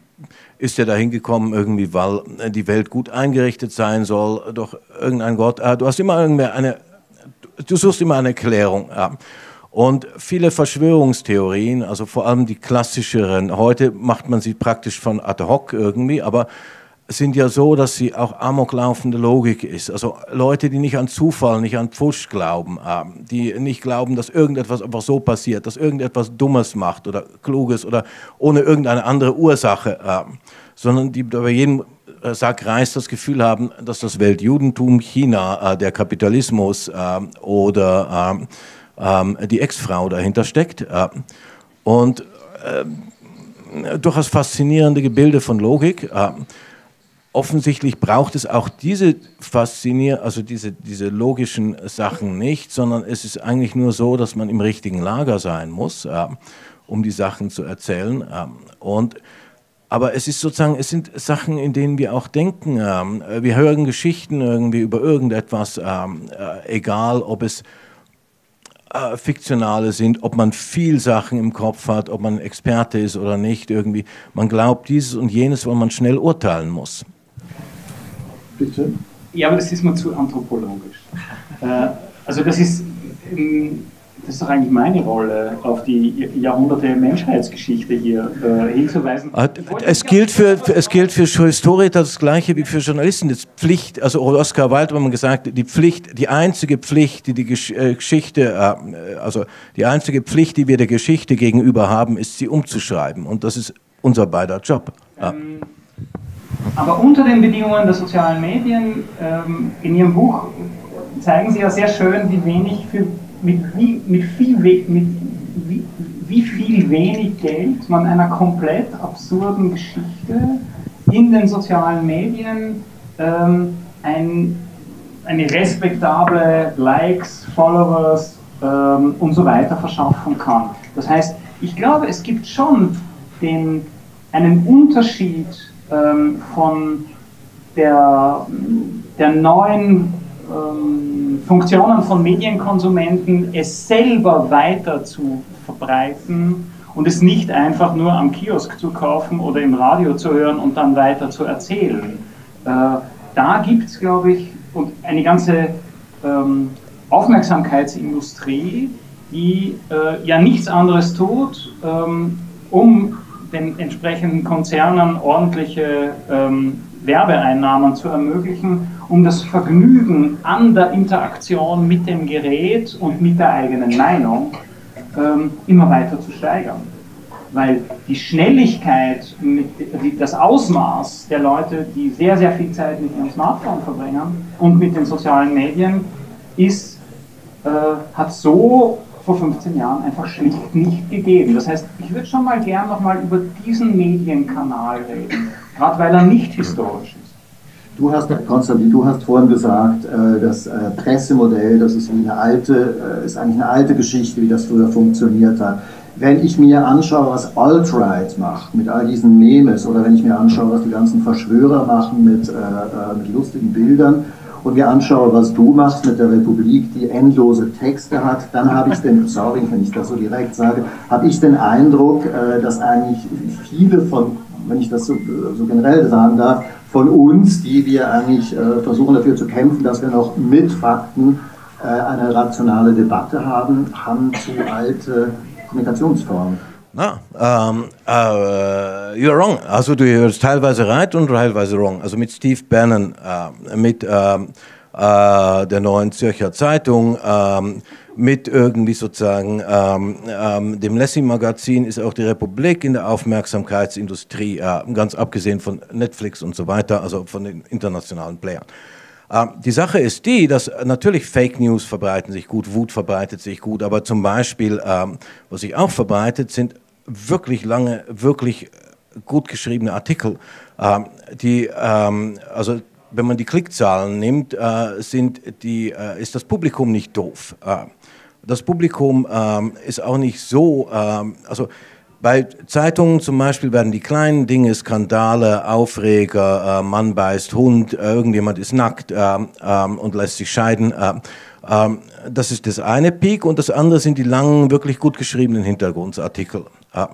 ist er dahin gekommen, irgendwie, weil die Welt gut eingerichtet sein soll, durch irgendein Gott. Äh, du hast immer eine, du suchst immer eine Erklärung. Ja. Und viele Verschwörungstheorien, also vor allem die klassischeren, heute macht man sie praktisch von ad hoc irgendwie, aber sind ja so, dass sie auch amoklaufende Logik ist. Also Leute, die nicht an Zufall, nicht an Pfusch glauben, ähm, die nicht glauben, dass irgendetwas einfach so passiert, dass irgendetwas Dummes macht oder Kluges oder ohne irgendeine andere Ursache, ähm, sondern die bei jedem äh, Sack Reis das Gefühl haben, dass das Weltjudentum, China, äh, der Kapitalismus ähm, oder die Ex-Frau dahinter steckt. Und durchaus faszinierende Gebilde von Logik. Äh, offensichtlich braucht es auch diese faszinier also diese, diese logischen Sachen nicht, sondern es ist eigentlich nur so, dass man im richtigen Lager sein muss, äh, um die Sachen zu erzählen. Äh, und aber es ist sozusagen, es sind Sachen, in denen wir auch denken. Ähm, wir hören Geschichten irgendwie über irgendetwas, äh, egal ob es äh, fiktionale sind, ob man viel Sachen im Kopf hat, ob man Experte ist oder nicht. Irgendwie, man glaubt dieses und jenes, weil man schnell urteilen muss. Bitte? Ja, aber das ist mir zu anthropologisch. Äh, also das ist ähm, das ist doch eigentlich meine Rolle, auf die Jahrhunderte Menschheitsgeschichte hier äh, hinzuweisen. Ah, es gilt, für, es gilt für Historiker das Gleiche wie für Journalisten. Das Pflicht, also Oskar Wilde hat mal gesagt, die Pflicht, die einzige Pflicht, die die äh, Geschichte, also die einzige Pflicht, die wir der Geschichte gegenüber haben, ist sie umzuschreiben. Und das ist unser beider Job. Ähm, aber unter den Bedingungen der sozialen Medien, ähm, in Ihrem Buch zeigen Sie ja sehr schön, wie wenig für mit, wie, mit, viel, mit wie, wie viel wenig Geld man einer komplett absurden Geschichte in den sozialen Medien ähm, ein, eine respektable Likes, Followers ähm, und so weiter verschaffen kann. Das heißt, ich glaube, es gibt schon den, einen Unterschied ähm, von der, der neuen ähm, Funktionen von Medienkonsumenten, es selber weiter zu verbreiten und es nicht einfach nur am Kiosk zu kaufen oder im Radio zu hören und dann weiter zu erzählen. Äh, da gibt es, glaube ich, und eine ganze ähm, Aufmerksamkeitsindustrie, die äh, ja nichts anderes tut, ähm, um den entsprechenden Konzernen ordentliche ähm, Werbeeinnahmen zu ermöglichen um das Vergnügen an der Interaktion mit dem Gerät und mit der eigenen Meinung ähm, immer weiter zu steigern. Weil die Schnelligkeit, das Ausmaß der Leute, die sehr, sehr viel Zeit mit ihrem Smartphone verbringen und mit den sozialen Medien, ist, äh, hat so vor 15 Jahren einfach schlicht nicht gegeben. Das heißt, ich würde schon mal gern nochmal über diesen Medienkanal reden, gerade weil er nicht historisch ist. Du hast, Konstantin, du hast vorhin gesagt, äh, das äh, Pressemodell, das ist, wie eine alte, äh, ist eigentlich eine alte Geschichte, wie das früher funktioniert hat. Wenn ich mir anschaue, was Alt-Right macht mit all diesen Memes oder wenn ich mir anschaue, was die ganzen Verschwörer machen mit, mit lustigen Bildern und mir anschaue, was du machst mit der Republik, die endlose Texte hat, dann habe ich den, sorry, wenn ich das so direkt sage, habe ich den Eindruck, dass eigentlich viele von, wenn ich das so, so generell sagen darf, von uns, die wir eigentlich äh, versuchen dafür zu kämpfen, dass wir noch mit Fakten äh, eine rationale Debatte haben, haben zu alte Kommunikationsformen. Na, um, uh, you're wrong. Also du hörst teilweise right und teilweise wrong. Also mit Steve Bannon, uh, mit uh, der Neuen Zürcher Zeitung, ähm, mit irgendwie sozusagen ähm, ähm, dem Lessing-Magazin ist auch die Republik in der Aufmerksamkeitsindustrie, äh, ganz abgesehen von Netflix und so weiter, also von den internationalen Playern. Ähm, die Sache ist die, dass natürlich Fake News verbreiten sich gut, Wut verbreitet sich gut, aber zum Beispiel, ähm, was sich auch verbreitet, sind wirklich lange, wirklich gut geschriebene Artikel, ähm, die, also wenn man die Klickzahlen nimmt, äh, sind die, äh, ist das Publikum nicht doof. Äh, das Publikum ist auch nicht so, also bei Zeitungen zum Beispiel werden die kleinen Dinge, Skandale, Aufreger, äh, Mann beißt Hund, äh, irgendjemand ist nackt äh, ähm, und lässt sich scheiden. Äh, ähm, das ist das eine Peak und das andere sind die langen, wirklich gut geschriebenen Hintergrundartikel. Äh,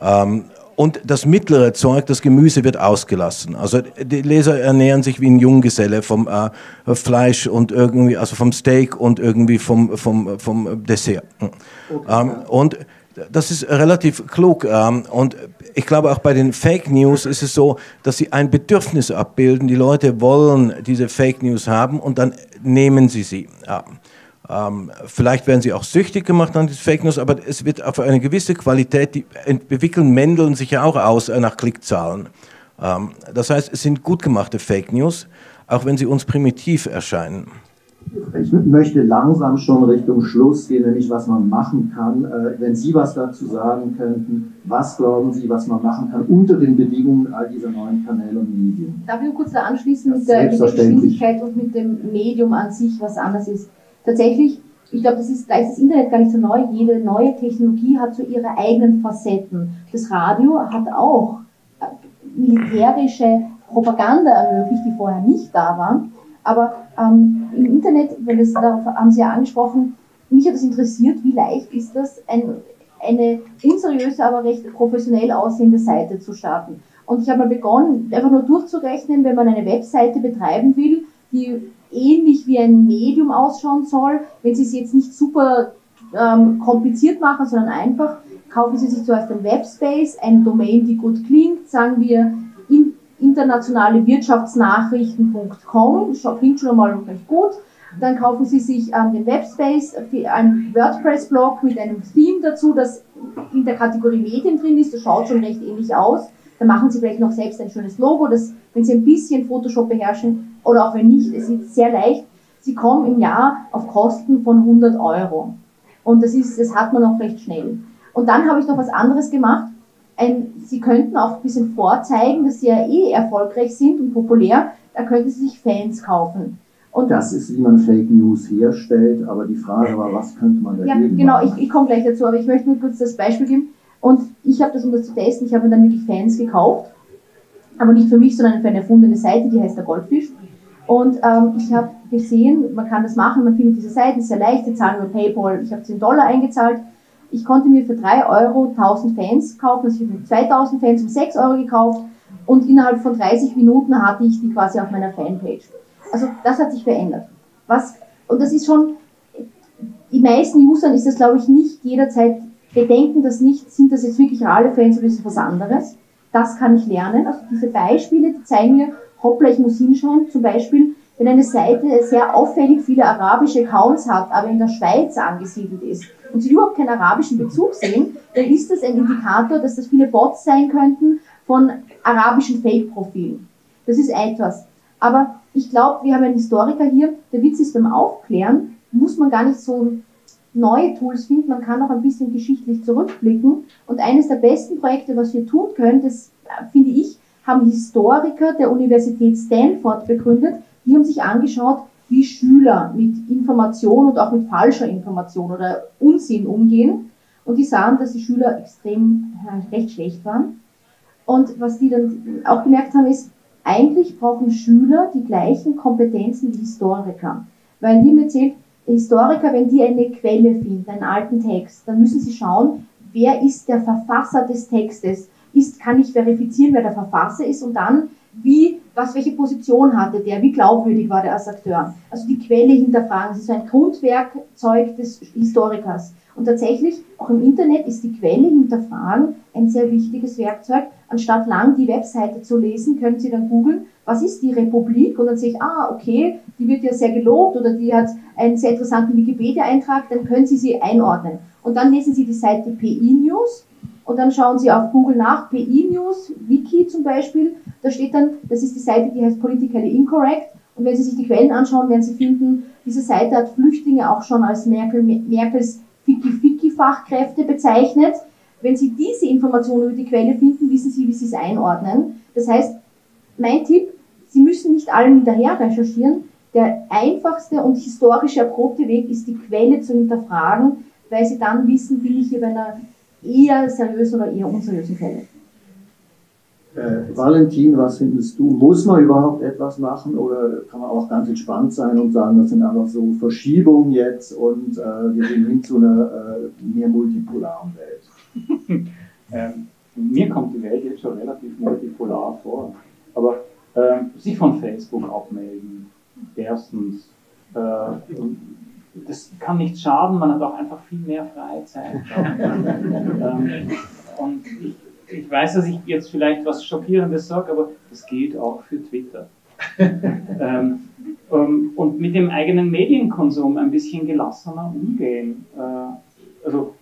ähm, und das mittlere Zeug, das Gemüse wird ausgelassen. Also die Leser ernähren sich wie ein Junggeselle vom äh, Fleisch und irgendwie, also vom Steak und irgendwie vom, vom, vom Dessert. Okay. Und das ist relativ klug. Ähm, und ich glaube auch bei den Fake News ist es so, dass sie ein Bedürfnis abbilden. Die Leute wollen diese Fake News haben und dann nehmen sie sie. Ähm, vielleicht werden sie auch süchtig gemacht an die Fake News, aber es wird auf eine gewisse Qualität, die entwickeln Mendeln sich ja auch aus äh, nach Klickzahlen. Ähm, das heißt, es sind gut gemachte Fake News, auch wenn sie uns primitiv erscheinen. Ich möchte langsam schon Richtung Schluss gehen, nämlich was man machen kann. Äh, wenn Sie was dazu sagen könnten, was glauben Sie, was man machen kann unter den Bedingungen all dieser neuen Kanäle und Medien? Darf ich kurz da anschließen mit der, mit der Geschwindigkeit und mit dem Medium an sich, was anders ist? Tatsächlich, ich glaube, das ist, da ist das Internet gar nicht so neu. Jede neue Technologie hat so ihre eigenen Facetten. Das Radio hat auch äh, militärische Propaganda ermöglicht, die vorher nicht da war. Aber ähm, im Internet, weil das, darauf haben Sie ja angesprochen, mich hat das interessiert, wie leicht ist das, ein, eine unseriöse, aber recht professionell aussehende Seite zu starten. Und ich habe mal begonnen, einfach nur durchzurechnen, wenn man eine Webseite betreiben will, die ähnlich wie ein Medium ausschauen soll, wenn Sie es jetzt nicht super ähm, kompliziert machen, sondern einfach, kaufen Sie sich zuerst ein Webspace, eine Domain, die gut klingt, sagen wir internationale Wirtschaftsnachrichten.com, klingt schon mal recht gut. Dann kaufen Sie sich ähm, den Webspace, einen WordPress-Blog mit einem Theme dazu, das in der Kategorie Medien drin ist. Das schaut schon recht ähnlich aus. Dann machen Sie vielleicht noch selbst ein schönes Logo, das, wenn Sie ein bisschen Photoshop beherrschen oder auch wenn nicht, es ist sehr leicht. Sie kommen im Jahr auf Kosten von 100 Euro. Und das, ist, das hat man auch recht schnell. Und dann habe ich noch was anderes gemacht ein, Sie könnten auch ein bisschen vorzeigen, dass Sie ja eh erfolgreich sind und populär, da könnten Sie sich Fans kaufen. Und das ist, wie man Fake News herstellt, aber die Frage war, was könnte man dagegen Ja, genau, machen? ich, ich komme gleich dazu, aber ich möchte nur kurz das Beispiel geben. Und ich habe das, um das zu testen, ich habe mir dann wirklich Fans gekauft, aber nicht für mich, sondern für eine erfundene Seite, die heißt der Goldfisch. Und ähm, ich habe gesehen, man kann das machen, man findet diese Seite, ist sehr leicht, Sie zahlen über PayPal, ich habe 10 Dollar eingezahlt ich konnte mir für 3 Euro 1000 Fans kaufen, also ich habe mir 2000 Fans um 6 Euro gekauft und innerhalb von 30 Minuten hatte ich die quasi auf meiner Fanpage. Also das hat sich verändert. Was, und das ist schon, die meisten Usern ist das glaube ich nicht jederzeit, bedenken das nicht, sind das jetzt wirklich reale Fans oder ist es was anderes? Das kann ich lernen. Also diese Beispiele, die zeigen mir, hoppla, ich muss hinschauen, zum Beispiel, wenn eine Seite sehr auffällig viele arabische Accounts hat, aber in der Schweiz angesiedelt ist und sie überhaupt keinen arabischen Bezug sehen, dann ist das ein Indikator, dass das viele Bots sein könnten von arabischen Fake-Profilen. Das ist etwas. Aber ich glaube, wir haben einen Historiker hier, der Witz ist beim Aufklären, muss man gar nicht so neue Tools finden, man kann auch ein bisschen geschichtlich zurückblicken. Und eines der besten Projekte, was wir tun können, das äh, finde ich, haben Historiker der Universität Stanford begründet, die haben sich angeschaut, wie Schüler mit Information und auch mit falscher Information oder Unsinn umgehen. Und die sahen, dass die Schüler extrem äh, recht schlecht waren. Und was die dann auch gemerkt haben, ist, eigentlich brauchen Schüler die gleichen Kompetenzen wie Historiker. Weil die mir erzählt, Historiker, wenn die eine Quelle finden, einen alten Text, dann müssen sie schauen, wer ist der Verfasser des Textes. Ist, kann ich verifizieren, wer der Verfasser ist und dann wie, was, welche Position hatte der, wie glaubwürdig war der als Akteur. Also die Quelle hinterfragen, das ist ein Grundwerkzeug des Historikers. Und tatsächlich, auch im Internet ist die Quelle hinterfragen ein sehr wichtiges Werkzeug. Anstatt lang die Webseite zu lesen, können Sie dann googeln, was ist die Republik? Und dann sehe ich, ah, okay, die wird ja sehr gelobt oder die hat einen sehr interessanten Wikipedia-Eintrag, dann können Sie sie einordnen. Und dann lesen Sie die Seite PI News und dann schauen Sie auf Google nach, PI News, Wiki zum Beispiel, da steht dann, das ist die Seite, die heißt Politically Incorrect. Und wenn Sie sich die Quellen anschauen, werden Sie finden, diese Seite hat Flüchtlinge auch schon als Merkel, Merkels Ficky-Ficky-Fachkräfte bezeichnet. Wenn Sie diese Informationen über die Quelle finden, wissen Sie, wie Sie es einordnen. Das heißt, mein Tipp, Sie müssen nicht allem hinterher recherchieren. Der einfachste und historisch erprobte Weg ist, die Quelle zu hinterfragen, weil Sie dann wissen, bin ich hier bei einer eher seriösen oder eher unseriösen Quelle. Äh, Valentin, was findest du? Muss man überhaupt etwas machen oder kann man auch ganz entspannt sein und sagen, das sind einfach so Verschiebungen jetzt und äh, wir gehen hin zu einer äh, mehr multipolaren Welt? ähm, mir kommt die Welt jetzt schon relativ multipolar vor. Aber ähm, sich von Facebook abmelden, erstens. Das kann nicht schaden, man hat auch einfach viel mehr Freizeit. ähm, und ich ich weiß, dass ich jetzt vielleicht was Schockierendes sage, aber das gilt auch für Twitter. ähm, ähm, und mit dem eigenen Medienkonsum ein bisschen gelassener umgehen. Äh, also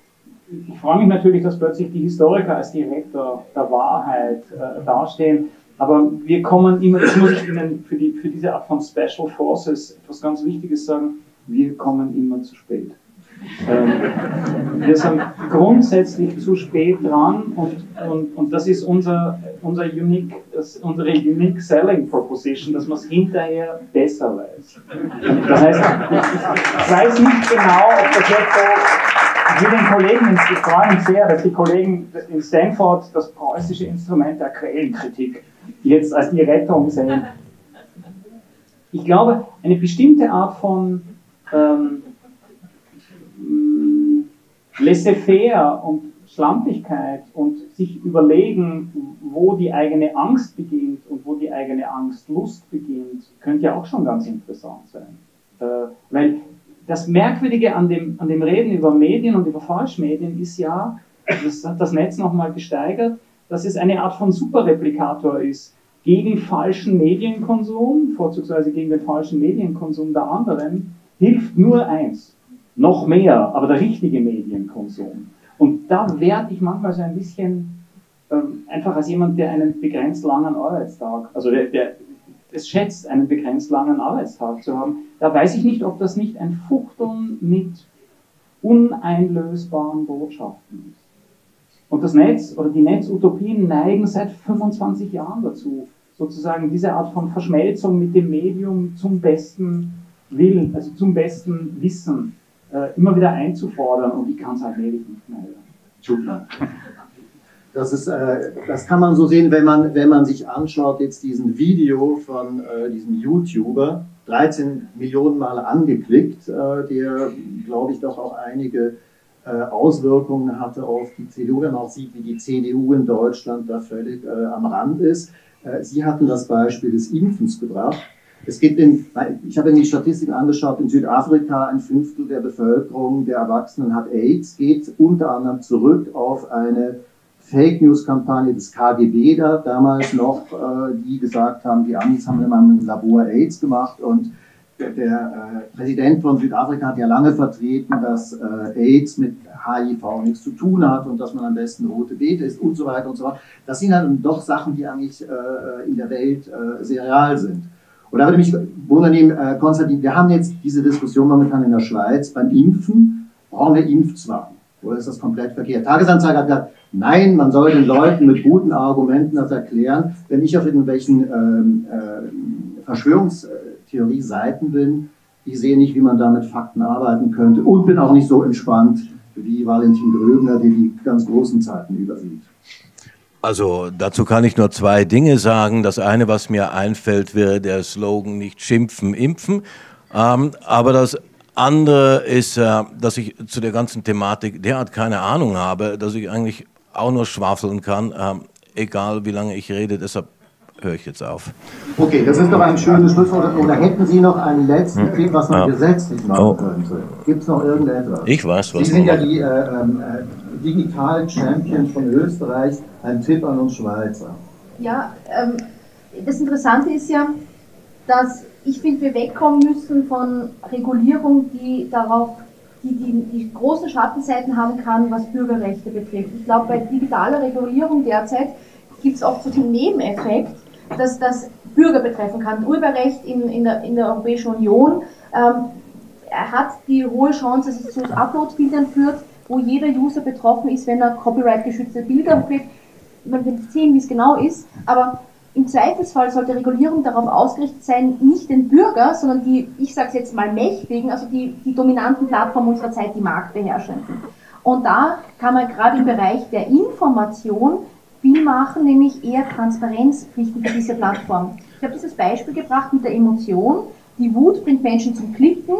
ich freue mich natürlich, dass plötzlich die Historiker als die Retter der Wahrheit äh, dastehen. Aber wir kommen immer, das muss ich Ihnen für, die, für diese Art von Special Forces etwas ganz Wichtiges sagen, wir kommen immer zu spät. Ähm, wir sind grundsätzlich zu spät dran und, und, und das ist unser, unser unique, unsere unique selling proposition, dass man es hinterher besser weiß. Das heißt, ich weiß nicht genau, ob das jetzt so wie den Kollegen, ich freue mich sehr, dass die Kollegen in Stanford das preußische Instrument der Quellenkritik jetzt als die Rettung sehen. Ich glaube, eine bestimmte Art von ähm, Laissez-faire und Schlampigkeit und sich überlegen, wo die eigene Angst beginnt und wo die eigene Angstlust beginnt, könnte ja auch schon ganz interessant sein. Äh, weil das Merkwürdige an dem, an dem Reden über Medien und über Falschmedien ist ja, das hat das Netz nochmal gesteigert, dass es eine Art von Superreplikator ist gegen falschen Medienkonsum, vorzugsweise gegen den falschen Medienkonsum der anderen, hilft nur eins, noch mehr, aber der richtige Medienkonsum. Und da werde ich manchmal so ein bisschen ähm, einfach als jemand, der einen begrenzt langen Arbeitstag, also der, der es schätzt, einen begrenzt langen Arbeitstag zu haben, da weiß ich nicht, ob das nicht ein Fuchteln mit uneinlösbaren Botschaften ist. Und das Netz oder die Netzutopien neigen seit 25 Jahren dazu, sozusagen diese Art von Verschmelzung mit dem Medium zum besten Willen, also zum besten Wissen äh, immer wieder einzufordern und ich kann es halt nicht mehr hören. Das, ist, äh, das kann man so sehen, wenn man, wenn man sich anschaut, jetzt diesen Video von äh, diesem YouTuber, 13 Millionen Mal angeklickt, äh, der, glaube ich, doch auch einige äh, Auswirkungen hatte auf die CDU, wenn man auch sieht, wie die CDU in Deutschland da völlig äh, am Rand ist. Sie hatten das Beispiel des Impfens gebracht. Es gibt in, ich habe mir die Statistiken angeschaut, in Südafrika ein Fünftel der Bevölkerung, der Erwachsenen hat AIDS, geht unter anderem zurück auf eine Fake News Kampagne des KGB da damals noch, äh, die gesagt haben, die Amis haben in einem Labor AIDS gemacht und der, äh, Präsident von Südafrika hat ja lange vertreten, dass äh, AIDS mit HIV nichts zu tun hat und dass man am besten rote Beete ist und so weiter und so fort. Das sind dann doch Sachen, die eigentlich in der Welt sehr real sind. Und da würde mich wundern, äh, Konstantin, wir haben jetzt diese Diskussion momentan in der Schweiz beim Impfen. Brauchen wir Impfzwang? Oder ist das komplett verkehrt? Tagesanzeiger hat gesagt, nein, man soll den Leuten mit guten Argumenten das erklären. Wenn ich auf irgendwelchen ähm, äh, Verschwörungstheorie-Seiten bin, ich sehe nicht, wie man da mit Fakten arbeiten könnte und bin auch nicht so entspannt wie Valentin Gröbner, der die ganz großen Zeiten übersieht. Also dazu kann ich nur zwei Dinge sagen. Das eine, was mir einfällt, wäre der Slogan nicht schimpfen, impfen. Ähm, aber das andere ist, äh, dass ich zu der ganzen Thematik derart keine Ahnung habe, dass ich eigentlich auch nur schwafeln kann, äh, egal wie lange ich rede. Deshalb höre ich jetzt auf. Okay, das ist doch ein schönes Schlusswort. Oder hätten Sie noch einen letzten hm. Tipp, was man ja. gesetzlich machen oh. könnte? Gibt es noch irgendetwas? Ich weiß, was Sie sind ja die äh, ähm, äh, digitalen Champions von Österreich. Ein Tipp an uns Schweizer. Ja, ähm, das Interessante ist ja, dass ich finde, wir wegkommen müssen von Regulierung, die darauf die, die, die großen Schattenseiten haben kann, was Bürgerrechte betrifft. Ich glaube, bei digitaler Regulierung derzeit gibt es auch so den Nebeneffekt, dass das Bürger betreffen kann. Urheberrecht in, in, der, in der Europäischen Union ähm, hat die hohe Chance, dass es zu Upload-Bildern führt, wo jeder User betroffen ist, wenn er copyright-geschützte Bilder hochlädt. Man wird sehen, wie es genau ist, aber im Zweifelsfall sollte Regulierung darauf ausgerichtet sein, nicht den Bürger, sondern die, ich sage es jetzt mal Mächtigen, also die, die dominanten Plattformen unserer Zeit, die Marktbeherrschenden. Und da kann man gerade im Bereich der Information viel machen, nämlich eher Transparenzpflichten für diese Plattform. Ich habe dieses Beispiel gebracht mit der Emotion. Die Wut bringt Menschen zum Klicken.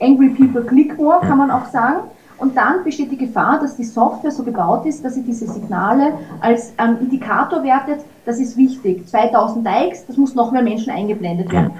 Angry people click more, kann man auch sagen. Und dann besteht die Gefahr, dass die Software so gebaut ist, dass sie diese Signale als ähm, Indikator wertet. Das ist wichtig. 2000 Likes, das muss noch mehr Menschen eingeblendet werden.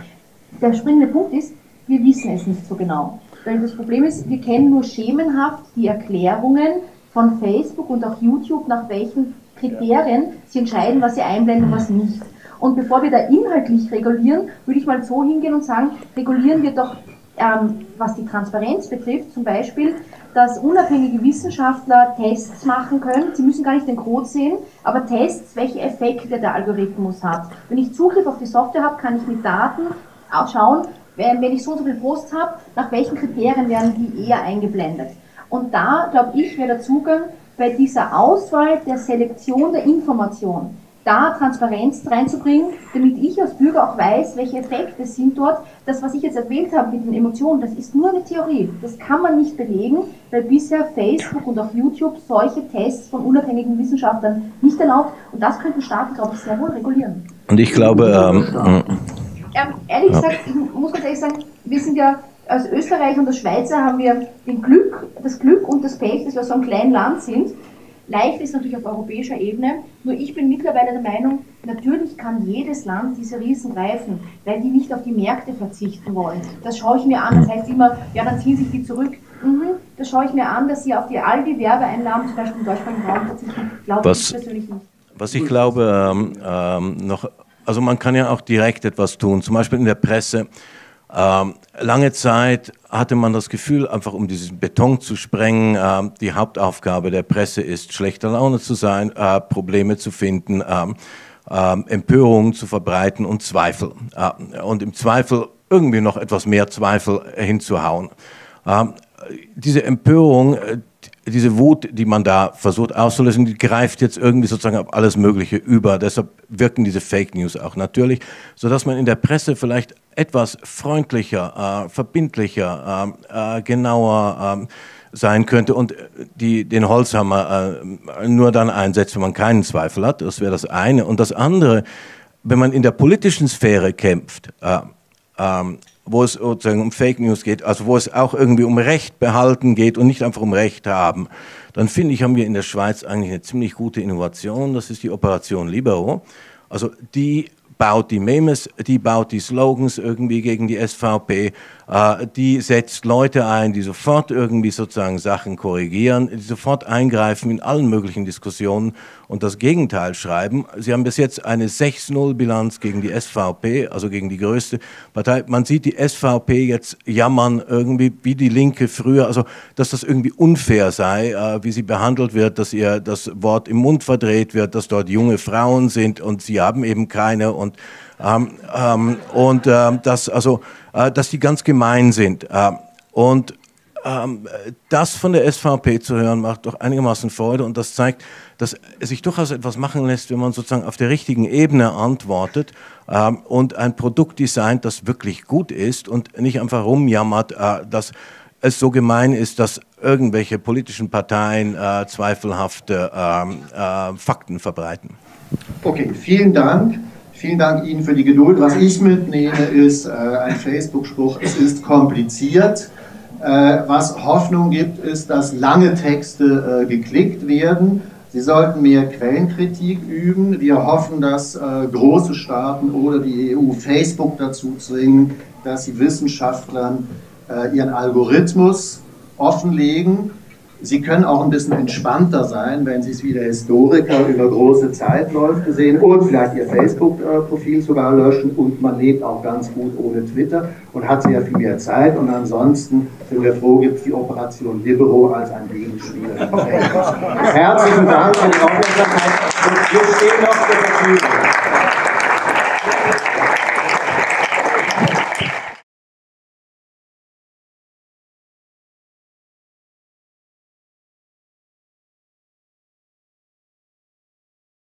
Der springende Punkt ist, wir wissen es nicht so genau. Weil das Problem ist, wir kennen nur schemenhaft die Erklärungen von Facebook und auch YouTube, nach welchen Kriterien sie entscheiden, was sie einblenden und was nicht. Und bevor wir da inhaltlich regulieren, würde ich mal so hingehen und sagen, regulieren wir doch ähm, was die Transparenz betrifft, zum Beispiel, dass unabhängige Wissenschaftler Tests machen können. Sie müssen gar nicht den Code sehen, aber Tests, welche Effekte der Algorithmus hat. Wenn ich Zugriff auf die Software habe, kann ich mit Daten auch schauen, wenn ich so und so viele Posts habe, nach welchen Kriterien werden die eher eingeblendet. Und da, glaube ich, wäre der Zugang bei dieser Auswahl der Selektion der Information da Transparenz reinzubringen, damit ich als Bürger auch weiß, welche Effekte sind dort. Das, was ich jetzt erwähnt habe mit den Emotionen, das ist nur eine Theorie. Das kann man nicht belegen, weil bisher Facebook und auch YouTube solche Tests von unabhängigen Wissenschaftlern nicht erlaubt. Und das könnten Staaten, glaube ich, sehr wohl regulieren. Und ich glaube... Ähm, ähm, ehrlich gesagt, ich muss ganz ehrlich sagen, wir sind ja als Österreich und als Schweizer haben wir den Glück, das Glück und das Pech, dass wir so ein kleines Land sind Leicht ist natürlich auf europäischer Ebene, nur ich bin mittlerweile der Meinung, natürlich kann jedes Land diese Riesen greifen, weil die nicht auf die Märkte verzichten wollen. Das schaue ich mir an, das heißt immer, ja, dann ziehen sich die zurück. Mhm, das schaue ich mir an, dass sie auf die, all die Werbeeinnahmen, zum Beispiel im deutschsprachigen Raum, verzichten. Glaube was, ich persönlich nicht. Was ich glaube, ähm, ähm, noch, also man kann ja auch direkt etwas tun, zum Beispiel in der Presse. Ähm, lange Zeit hatte man das Gefühl, einfach um diesen Beton zu sprengen, äh, die Hauptaufgabe der Presse ist, schlechter Laune zu sein, äh, Probleme zu finden, äh, Empörungen zu verbreiten und Zweifel. Äh, und im Zweifel irgendwie noch etwas mehr Zweifel hinzuhauen. Ähm, diese Empörung, äh, diese Wut, die man da versucht auszulösen, die greift jetzt irgendwie sozusagen auf alles Mögliche über. Deshalb wirken diese Fake News auch natürlich, sodass man in der Presse vielleicht etwas freundlicher, äh, verbindlicher, äh, äh genauer äh, sein könnte und die, den Holzhammer äh, nur dann einsetzt, wenn man keinen Zweifel hat. Das wäre das eine. Und das andere, wenn man in der politischen Sphäre kämpft, äh, ähm, wo es sozusagen um Fake News geht, also wo es auch irgendwie um Recht behalten geht und nicht einfach um Recht haben, dann finde ich, haben wir in der Schweiz eigentlich eine ziemlich gute Innovation. Das ist die Operation Libero. Also die baut die Memes, die baut die Slogans irgendwie gegen die SVP, äh, die setzt Leute ein, die sofort irgendwie sozusagen Sachen korrigieren, die sofort eingreifen in allen möglichen Diskussionen und das Gegenteil schreiben. Sie haben bis jetzt eine 6-0-Bilanz gegen die SVP, also gegen die größte Partei. Man sieht die SVP jetzt jammern irgendwie wie die Linke früher, also dass das irgendwie unfair sei, äh, wie sie behandelt wird, dass ihr das Wort im Mund verdreht wird, dass dort junge Frauen sind und sie haben eben keine und ähm, ähm, und äh, dass, also, äh, dass die ganz gemein sind. Äh, und ähm, das von der SVP zu hören, macht doch einigermaßen Freude und das zeigt, dass sich durchaus etwas machen lässt, wenn man sozusagen auf der richtigen Ebene antwortet ähm, und ein Produkt designt, das wirklich gut ist und nicht einfach rumjammert, äh, dass es so gemein ist, dass irgendwelche politischen Parteien äh, zweifelhafte ähm, äh, Fakten verbreiten. Okay, vielen Dank. Vielen Dank Ihnen für die Geduld. Was ich mitnehme, ist äh, ein Facebook-Spruch, es ist kompliziert. Äh, was Hoffnung gibt, ist, dass lange Texte äh, geklickt werden. Sie sollten mehr Quellenkritik üben. Wir hoffen, dass äh, große Staaten oder die EU Facebook dazu zwingen, dass sie Wissenschaftlern äh, ihren Algorithmus offenlegen Sie können auch ein bisschen entspannter sein, wenn Sie es wie der Historiker über große Zeitläufe sehen und vielleicht Ihr Facebook-Profil sogar löschen und man lebt auch ganz gut ohne Twitter und hat sehr viel mehr Zeit und ansonsten sind wir froh, gibt es die Operation Libero als ein Gegenspieler. Herzlichen Dank für die Aufmerksamkeit und wir stehen noch zur Verfügung.